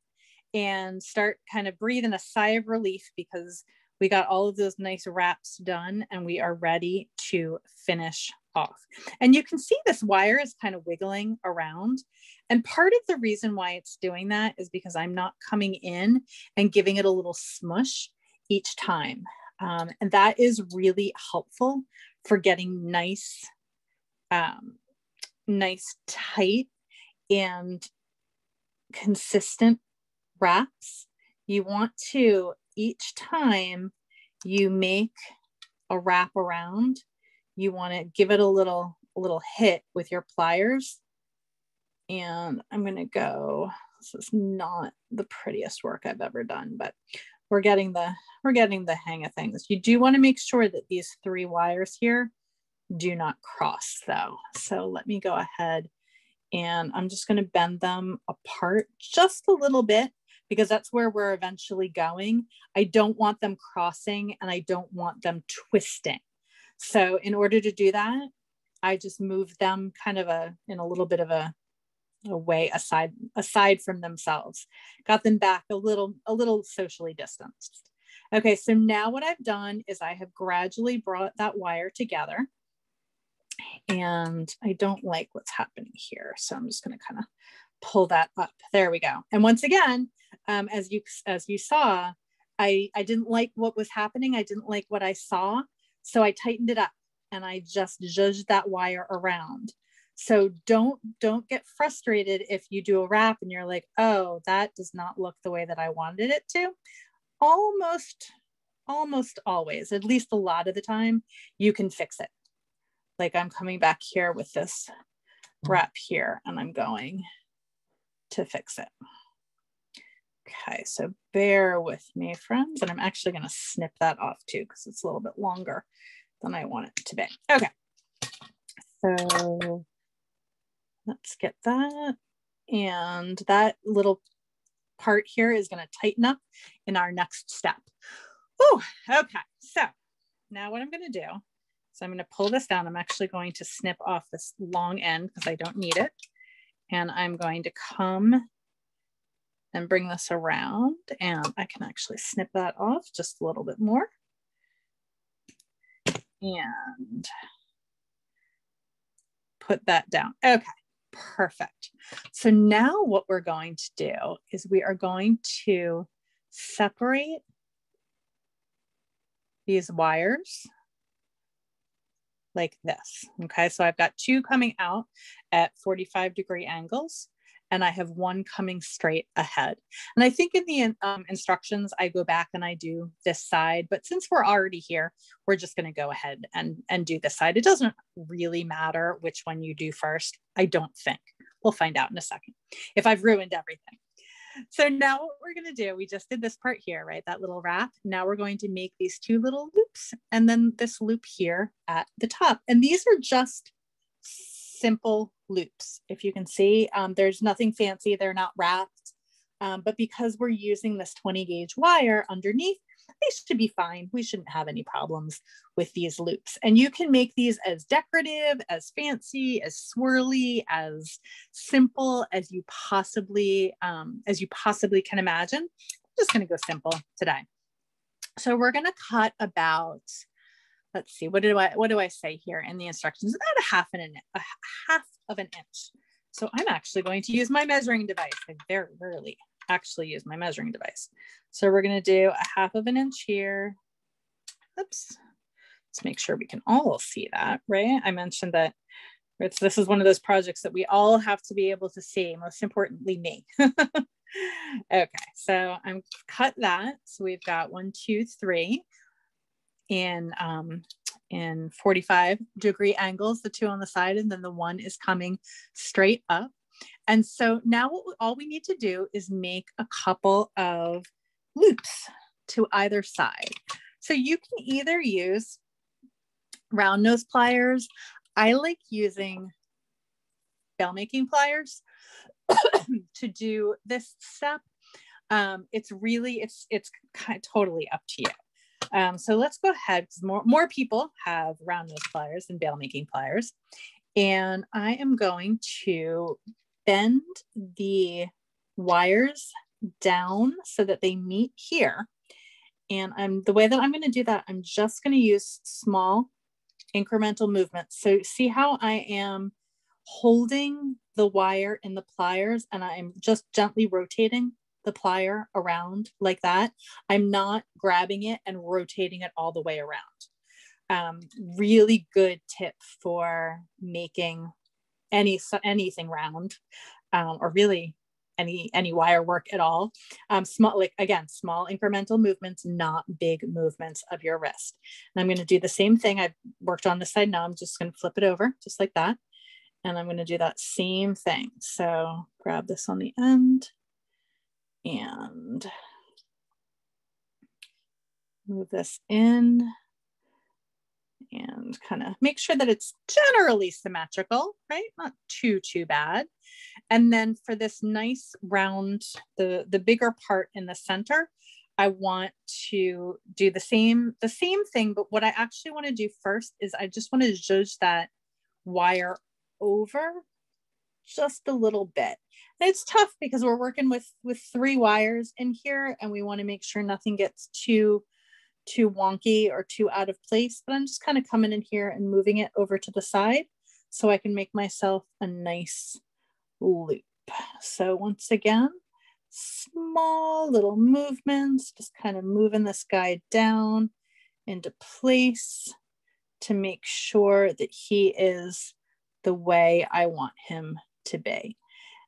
and start kind of breathing a sigh of relief because we got all of those nice wraps done and we are ready to finish off. And you can see this wire is kind of wiggling around. And part of the reason why it's doing that is because I'm not coming in and giving it a little smush each time. Um, and that is really helpful for getting nice, um, nice, tight, and consistent wraps. You want to, each time you make a wrap around, you want to give it a little a little hit with your pliers. And i'm going to go this is not the prettiest work i've ever done but we're getting the we're getting the hang of things. You do want to make sure that these three wires here do not cross though. So let me go ahead and i'm just going to bend them apart just a little bit because that's where we're eventually going. I don't want them crossing and i don't want them twisting so in order to do that, I just moved them kind of a in a little bit of a, a way aside aside from themselves. Got them back a little a little socially distanced. Okay, so now what I've done is I have gradually brought that wire together. And I don't like what's happening here. So I'm just going to kind of pull that up. There we go. And once again, um, as you as you saw, I I didn't like what was happening. I didn't like what I saw. So I tightened it up and I just zhuzhed that wire around. So don't don't get frustrated if you do a wrap and you're like, oh, that does not look the way that I wanted it to. Almost, almost always, at least a lot of the time, you can fix it. Like I'm coming back here with this wrap here and I'm going to fix it. Okay, so bear with me, friends. And I'm actually going to snip that off too because it's a little bit longer than I want it to be. Okay, so let's get that. And that little part here is going to tighten up in our next step. Oh, okay. So now what I'm going to do so I'm going to pull this down. I'm actually going to snip off this long end because I don't need it. And I'm going to come and bring this around and I can actually snip that off just a little bit more. And put that down. Okay, perfect. So now what we're going to do is we are going to separate these wires like this. Okay, so I've got two coming out at 45 degree angles and I have one coming straight ahead. And I think in the um, instructions, I go back and I do this side, but since we're already here, we're just gonna go ahead and, and do this side. It doesn't really matter which one you do first, I don't think. We'll find out in a second if I've ruined everything. So now what we're gonna do, we just did this part here, right? That little wrap. Now we're going to make these two little loops and then this loop here at the top. And these are just simple loops. If you can see, um, there's nothing fancy, they're not wrapped. Um, but because we're using this 20 gauge wire underneath, they should be fine. We shouldn't have any problems with these loops. And you can make these as decorative, as fancy, as swirly, as simple as you possibly, um, as you possibly can imagine. I'm just gonna go simple today. So we're gonna cut about let's see, what do I what do I say here in the instructions? About a half an a half of an inch. So I'm actually going to use my measuring device. I very rarely actually use my measuring device. So we're going to do a half of an inch here. Oops. Let's make sure we can all see that, right? I mentioned that it's, this is one of those projects that we all have to be able to see, most importantly, me. okay, so I'm cut that. So we've got one, two, three in um, in 45 degree angles, the two on the side, and then the one is coming straight up. And so now what, all we need to do is make a couple of loops to either side. So you can either use round nose pliers. I like using bail making pliers to do this step. Um, it's really, it's, it's kind of totally up to you. Um, so let's go ahead because more, more people have round nose pliers than bail making pliers. And I am going to bend the wires down so that they meet here. And I'm the way that I'm going to do that, I'm just going to use small incremental movements. So see how I am holding the wire in the pliers and I'm just gently rotating the plier around like that. I'm not grabbing it and rotating it all the way around. Um, really good tip for making any anything round um, or really any any wire work at all. Um, small like again small incremental movements not big movements of your wrist. And i'm going to do the same thing. I've worked on this side. Now i'm just going to flip it over just like that. And i'm going to do that same thing. So grab this on the end and move this in and kind of make sure that it's generally symmetrical, right? Not too, too bad. And then for this nice round, the, the bigger part in the center, I want to do the same, the same thing, but what I actually want to do first is I just want to judge that wire over just a little bit. And it's tough because we're working with with three wires in here and we want to make sure nothing gets too too wonky or too out of place, but I'm just kind of coming in here and moving it over to the side so I can make myself a nice loop. So once again, small little movements, just kind of moving this guy down into place to make sure that he is the way I want him to be.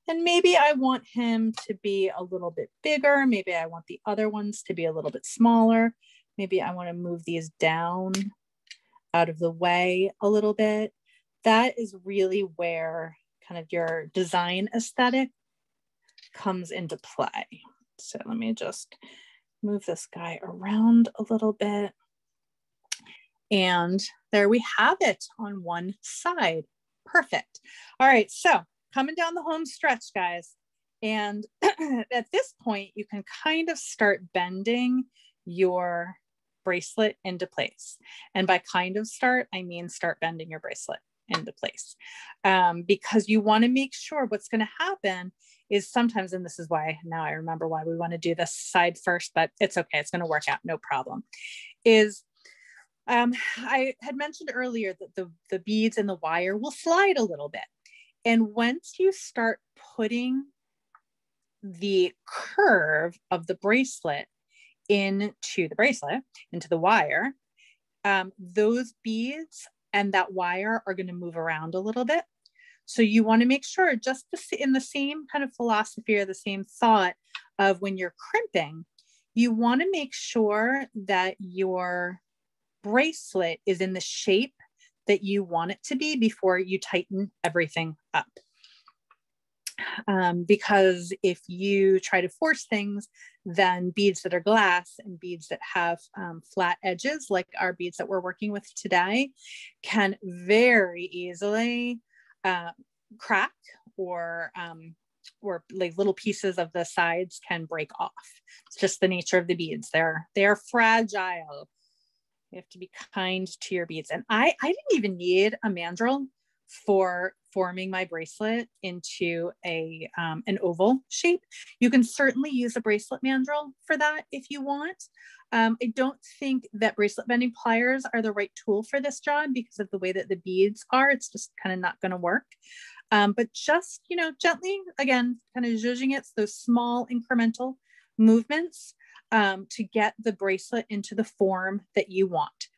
And maybe I want him to be a little bit bigger. Maybe I want the other ones to be a little bit smaller. Maybe I want to move these down out of the way a little bit. That is really where kind of your design aesthetic comes into play. So let me just move this guy around a little bit. And there we have it on one side. Perfect. All right, so coming down the home stretch, guys. And at this point, you can kind of start bending your bracelet into place. And by kind of start, I mean start bending your bracelet into place um, because you want to make sure what's going to happen is sometimes, and this is why now I remember why we want to do this side first, but it's okay, it's going to work out, no problem. Is um, I had mentioned earlier that the, the beads and the wire will slide a little bit. And once you start putting the curve of the bracelet into the bracelet, into the wire, um, those beads and that wire are going to move around a little bit. So you want to make sure, just in the same kind of philosophy or the same thought of when you're crimping, you want to make sure that your bracelet is in the shape that you want it to be before you tighten everything up um, because if you try to force things, then beads that are glass and beads that have um, flat edges, like our beads that we're working with today, can very easily uh, crack or um, or like little pieces of the sides can break off. It's just the nature of the beads. They're they're fragile. You have to be kind to your beads. And I I didn't even need a mandrel for forming my bracelet into a um, an oval shape. You can certainly use a bracelet mandrel for that if you want. Um, I don't think that bracelet bending pliers are the right tool for this job because of the way that the beads are. It's just kind of not going to work. Um, but just, you know, gently, again, kind of zhuzhing it, those small incremental movements um, to get the bracelet into the form that you want.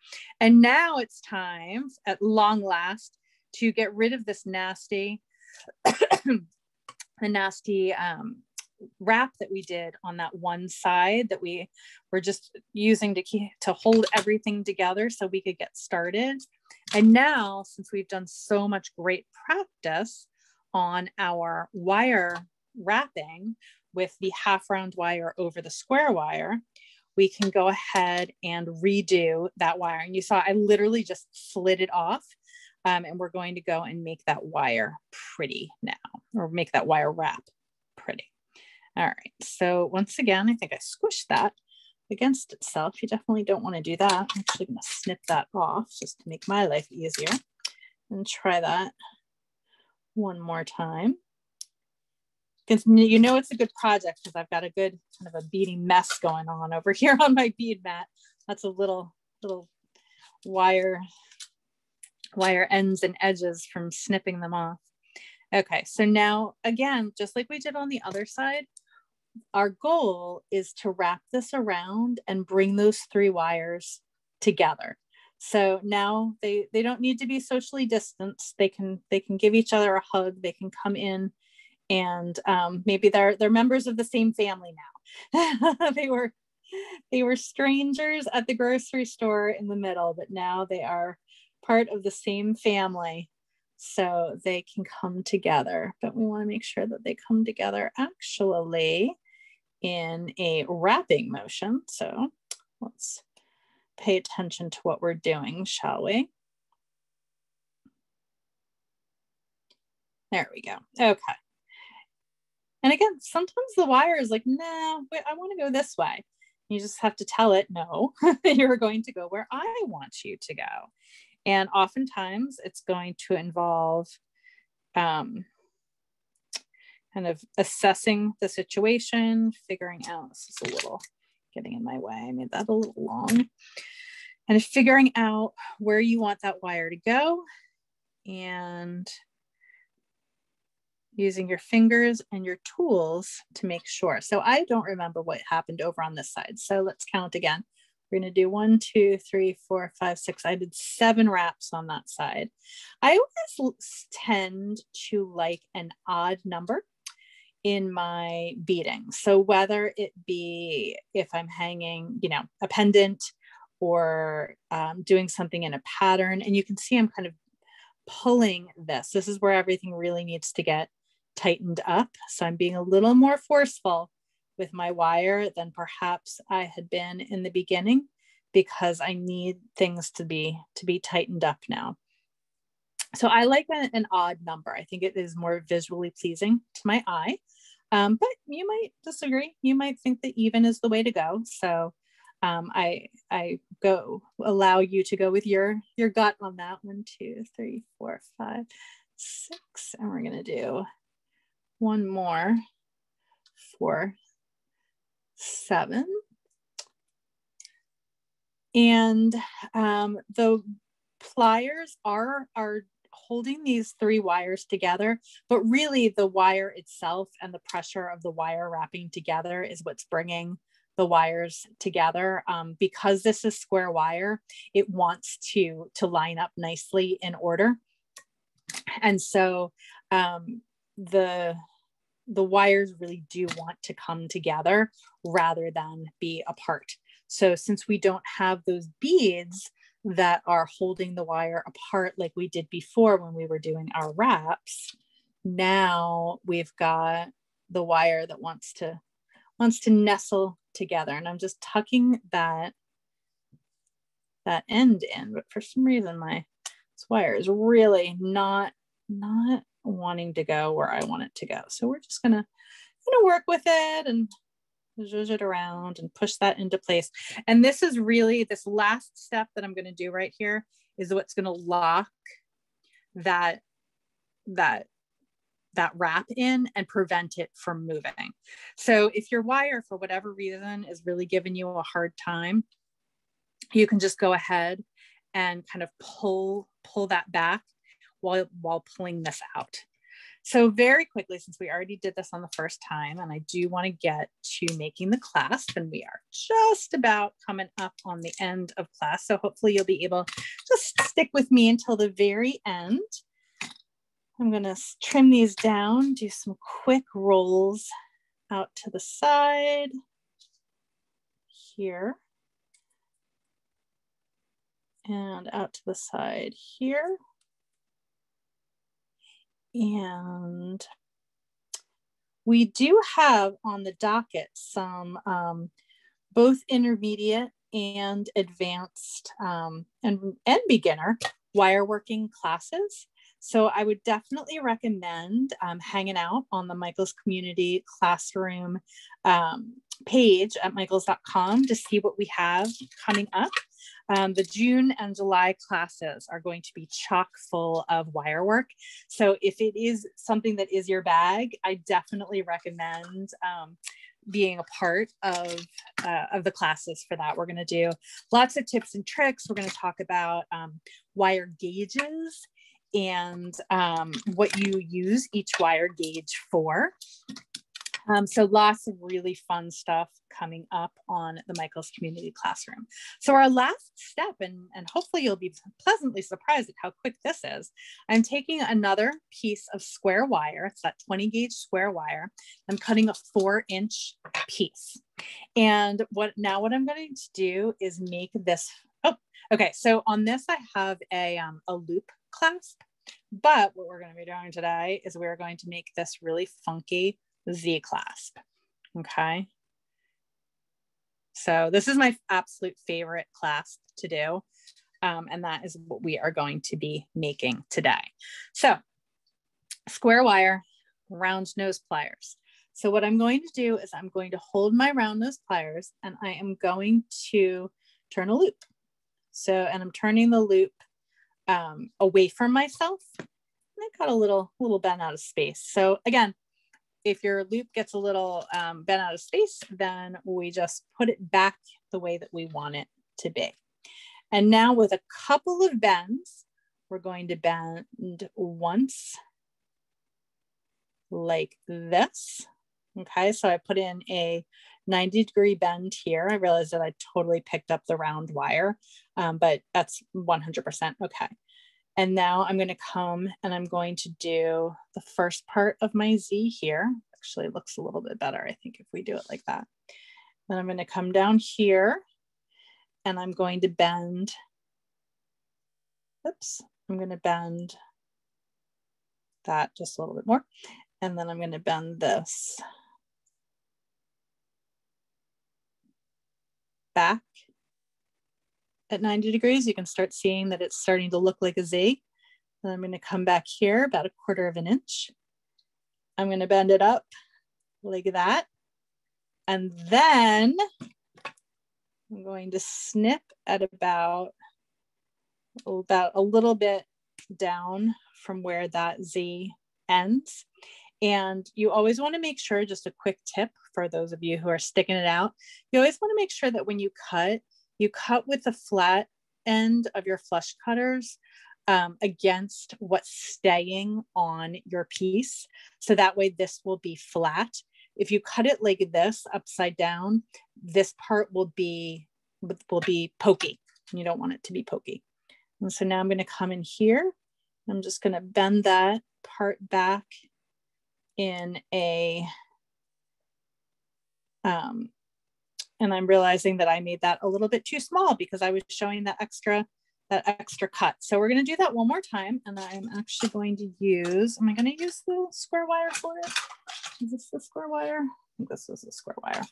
And now it's time, at long last, to get rid of this nasty, the nasty um, wrap that we did on that one side that we were just using to keep to hold everything together so we could get started. And now, since we've done so much great practice on our wire wrapping with the half round wire over the square wire, we can go ahead and redo that wire. And you saw I literally just slid it off. Um, and we're going to go and make that wire pretty now, or make that wire wrap pretty. All right, so once again, I think I squished that against itself. You definitely don't want to do that. I'm actually going to snip that off just to make my life easier and try that one more time. You know it's a good project because I've got a good kind of a beading mess going on over here on my bead mat. That's a little little wire wire ends and edges from snipping them off. Okay, so now again, just like we did on the other side, our goal is to wrap this around and bring those three wires together. So now they they don't need to be socially distanced. They can they can give each other a hug. They can come in, and um, maybe they're they're members of the same family now. they were they were strangers at the grocery store in the middle, but now they are part of the same family so they can come together. But we want to make sure that they come together actually in a wrapping motion. So let's pay attention to what we're doing, shall we? There we go. Okay. And again, sometimes the wire is like, nah, wait, I want to go this way. You just have to tell it, no, you're going to go where I want you to go. And oftentimes it's going to involve um, kind of assessing the situation, figuring out this is a little getting in my way. I made that a little long. And figuring out where you want that wire to go and using your fingers and your tools to make sure. So I don't remember what happened over on this side. So let's count again. We're going to do one, two, three, four, five, six. I did seven wraps on that side. I always tend to like an odd number in my beading. So whether it be if I'm hanging, you know, a pendant or um, doing something in a pattern, and you can see I'm kind of pulling this. This is where everything really needs to get tightened up. So I'm being a little more forceful with my wire than perhaps I had been in the beginning because I need things to be to be tightened up now. So I like an, an odd number. I think it is more visually pleasing to my eye. Um, but you might disagree. You might think that even is the way to go. So um, I I go allow you to go with your your gut on that. One, two, three, four, five, six, and we're gonna do one more, four, seven. And um, the pliers are are holding these three wires together, but really the wire itself and the pressure of the wire wrapping together is what's bringing the wires together. Um, because this is square wire, it wants to, to line up nicely in order. And so um, the, the wires really do want to come together rather than be apart. So since we don't have those beads, that are holding the wire apart like we did before when we were doing our wraps now we've got the wire that wants to wants to nestle together and i'm just tucking that that end in but for some reason my this wire is really not not wanting to go where i want it to go so we're just gonna gonna work with it and zhuzh it around and push that into place. And this is really this last step that I'm to do right here is what's to lock that that that wrap in and prevent it from moving. So if your wire for whatever reason is really giving you a hard time, you can just go ahead and kind of pull pull that back while while pulling this out. So very quickly, since we already did this on the first time, and I do want to get to making the clasp, and we are just about coming up on the end of class. So hopefully you'll be able to just stick with me until the very end. I'm gonna trim these down, do some quick rolls out to the side here and out to the side here. And we do have on the docket some um, both intermediate and advanced um, and, and beginner wire working classes. So I would definitely recommend um, hanging out on the Michaels Community Classroom um, page at michaels.com to see what we have coming up. Um, the June and July classes are going to be chock full of wire work. So if it is something that is your bag, I definitely recommend um, being a part of, uh, of the classes for that. We're going to do lots of tips and tricks. We're going to talk about um, wire gauges and um, what you use each wire gauge for. Um, so lots of really fun stuff coming up on the Michaels Community Classroom. So our last step, and, and hopefully you'll be pleasantly surprised at how quick this is, I'm taking another piece of square wire, it's that 20 gauge square wire, I'm cutting a four inch piece. And what now what I'm going to do is make this, oh, okay. So on this, I have a, um, a loop clasp, but what we're going to be doing today is we're going to make this really funky Z clasp. Okay. So this is my absolute favorite clasp to do. Um, and that is what we are going to be making today. So square wire, round nose pliers. So what I'm going to do is I'm going to hold my round nose pliers and I am going to turn a loop. So, and I'm turning the loop um, away from myself. And I got a little, little bent out of space. So again, if your loop gets a little um, bent out of space, then we just put it back the way that we want it to be. And now with a couple of bends, we're going to bend once like this. Okay, so I put in a 90 degree bend here. I realized that I totally picked up the round wire, um, but that's 100% okay. And now I'm going to come and I'm going to do the first part of my Z here. Actually looks a little bit better, I think, if we do it like that. Then I'm going to come down here and I'm going to bend. Oops, I'm going to bend that just a little bit more. And then I'm going to bend this back at 90 degrees, you can start seeing that it's starting to look like a Z. And I'm going to come back here about a quarter of an inch. I'm going to bend it up like that. And then I'm going to snip at about, about a little bit down from where that Z ends. And you always want to make sure, just a quick tip for those of you who are sticking it out, you always want to make sure that when you cut, you cut with the flat end of your flush cutters um, against what's staying on your piece. So that way this will be flat. If you cut it like this upside down, this part will be, will be pokey. You don't want it to be pokey. And so now I'm gonna come in here. I'm just gonna bend that part back in a um, and I'm realizing that I made that a little bit too small because I was showing that extra that extra cut. So we're going to do that one more time. And I'm actually going to use, am I going to use the square wire for it? Is this the square wire? I think this is the square wire.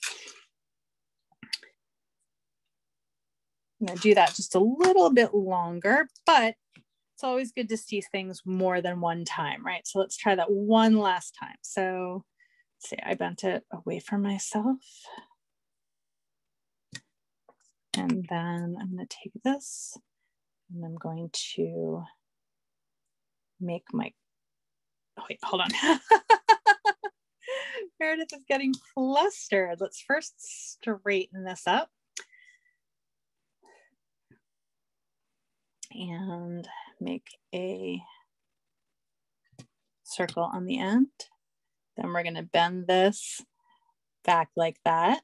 I'm to do that just a little bit longer, but it's always good to see things more than one time, right? So let's try that one last time. So let's see, I bent it away from myself. And then I'm going to take this and I'm going to make my, oh wait, hold on. Meredith is getting flustered. Let's first straighten this up. And make a circle on the end. Then we're gonna bend this back like that.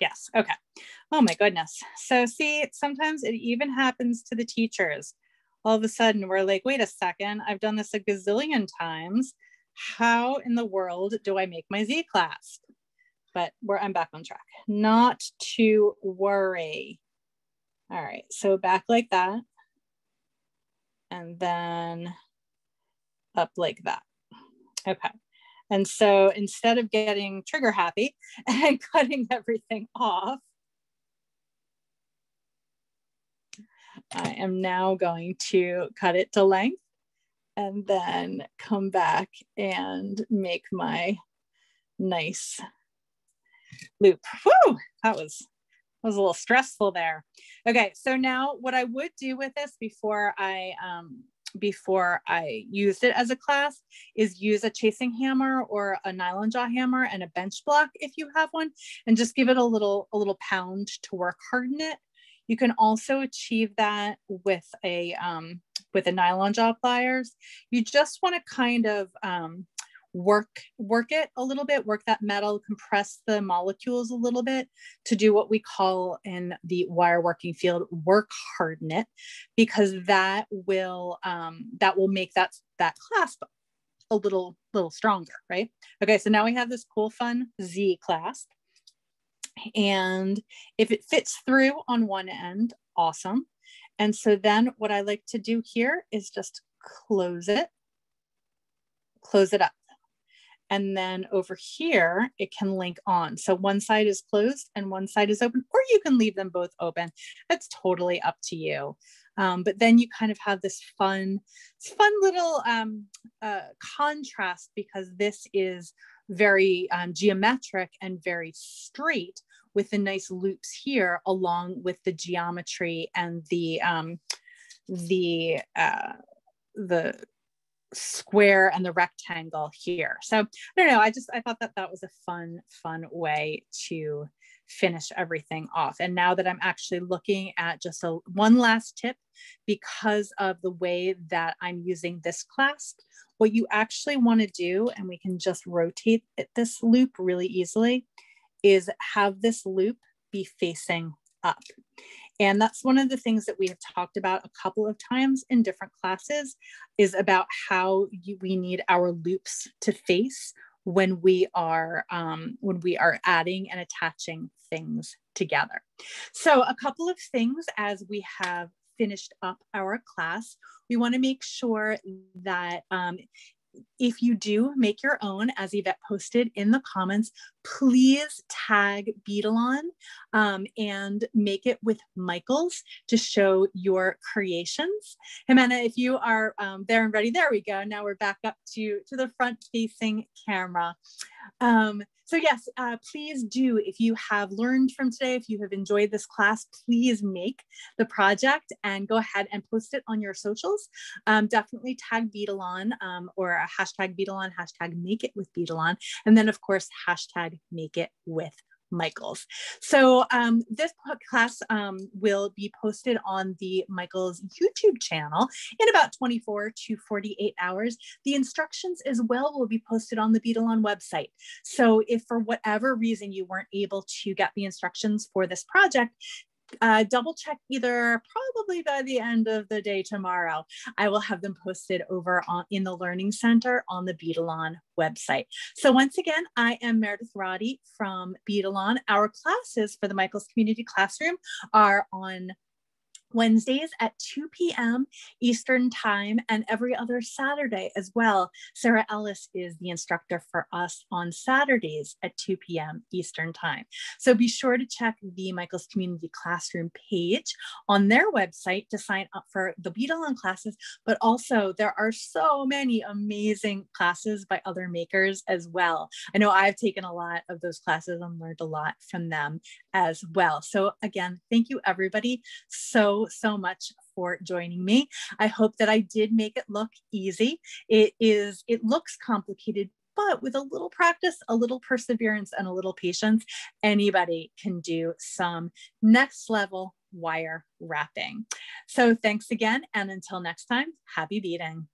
Yes. Okay. Oh my goodness. So see, sometimes it even happens to the teachers. All of a sudden we're like, wait a second, I've done this a gazillion times. How in the world do I make my Z clasp? But we're, I'm back on track. Not to worry. All right, so back like that. And then up like that. Okay. And so instead of getting trigger happy and cutting everything off, I am now going to cut it to length and then come back and make my nice loop. Whew, that was was a little stressful there. Okay, so now what I would do with this before I um, before I used it as a class is use a chasing hammer or a nylon jaw hammer and a bench block if you have one, and just give it a little a little pound to work harden it. You can also achieve that with a um, with a nylon jaw pliers. You just want to kind of um, work work it a little bit work that metal compress the molecules a little bit to do what we call in the wire working field work harden it because that will um, that will make that that clasp a little little stronger right? Okay so now we have this cool fun z clasp. And if it fits through on one end awesome. And so then what i like to do here is just close it close it up and then over here, it can link on. So one side is closed and one side is open, or you can leave them both open. That's totally up to you. Um, but then you kind of have this fun, fun little um, uh, contrast because this is very um, geometric and very straight with the nice loops here along with the geometry and the um, the uh, the square and the rectangle here. So I don't know, I just, I thought that that was a fun, fun way to finish everything off. And now that I'm actually looking at just a one last tip, because of the way that I'm using this clasp, what you actually want to do, and we can just rotate it, this loop really easily, is have this loop be facing up. And that's one of the things that we have talked about a couple of times in different classes is about how you, we need our loops to face when we are um, when we are adding and attaching things together. So a couple of things as we have finished up our class, we want to make sure that um, if you do make your own, as Yvette posted in the comments, please tag Beadalon um, and make it with Michaels to show your creations. Jimena, if you are um, there and ready, there we go. Now we're back up to, to the front facing camera. Um, so yes, uh, please do, if you have learned from today, if you have enjoyed this class, please make the project and go ahead and post it on your socials. Um, definitely tag Beadalon um, or a hashtag Beadalon, hashtag make it with Beadalon. And then of course, hashtag make it with Michaels. So um, this class um, will be posted on the Michaels YouTube channel in about 24 to 48 hours. The instructions as well will be posted on the Beadalon website. So if for whatever reason you weren't able to get the instructions for this project, uh, double check either probably by the end of the day tomorrow. I will have them posted over on, in the Learning Center on the Beadalon website. So once again, I am Meredith Roddy from Beadalon. Our classes for the Michaels Community Classroom are on Wednesdays at 2 p.m. Eastern Time and every other Saturday as well. Sarah Ellis is the instructor for us on Saturdays at 2 p.m. Eastern Time. So be sure to check the Michaels Community Classroom page on their website to sign up for the Beadalon classes, but also there are so many amazing classes by other makers as well. I know I've taken a lot of those classes and learned a lot from them as well. So again, thank you everybody so, so much for joining me. I hope that I did make it look easy. It is, it looks complicated, but with a little practice, a little perseverance, and a little patience, anybody can do some next level wire wrapping. So thanks again. And until next time, happy beading.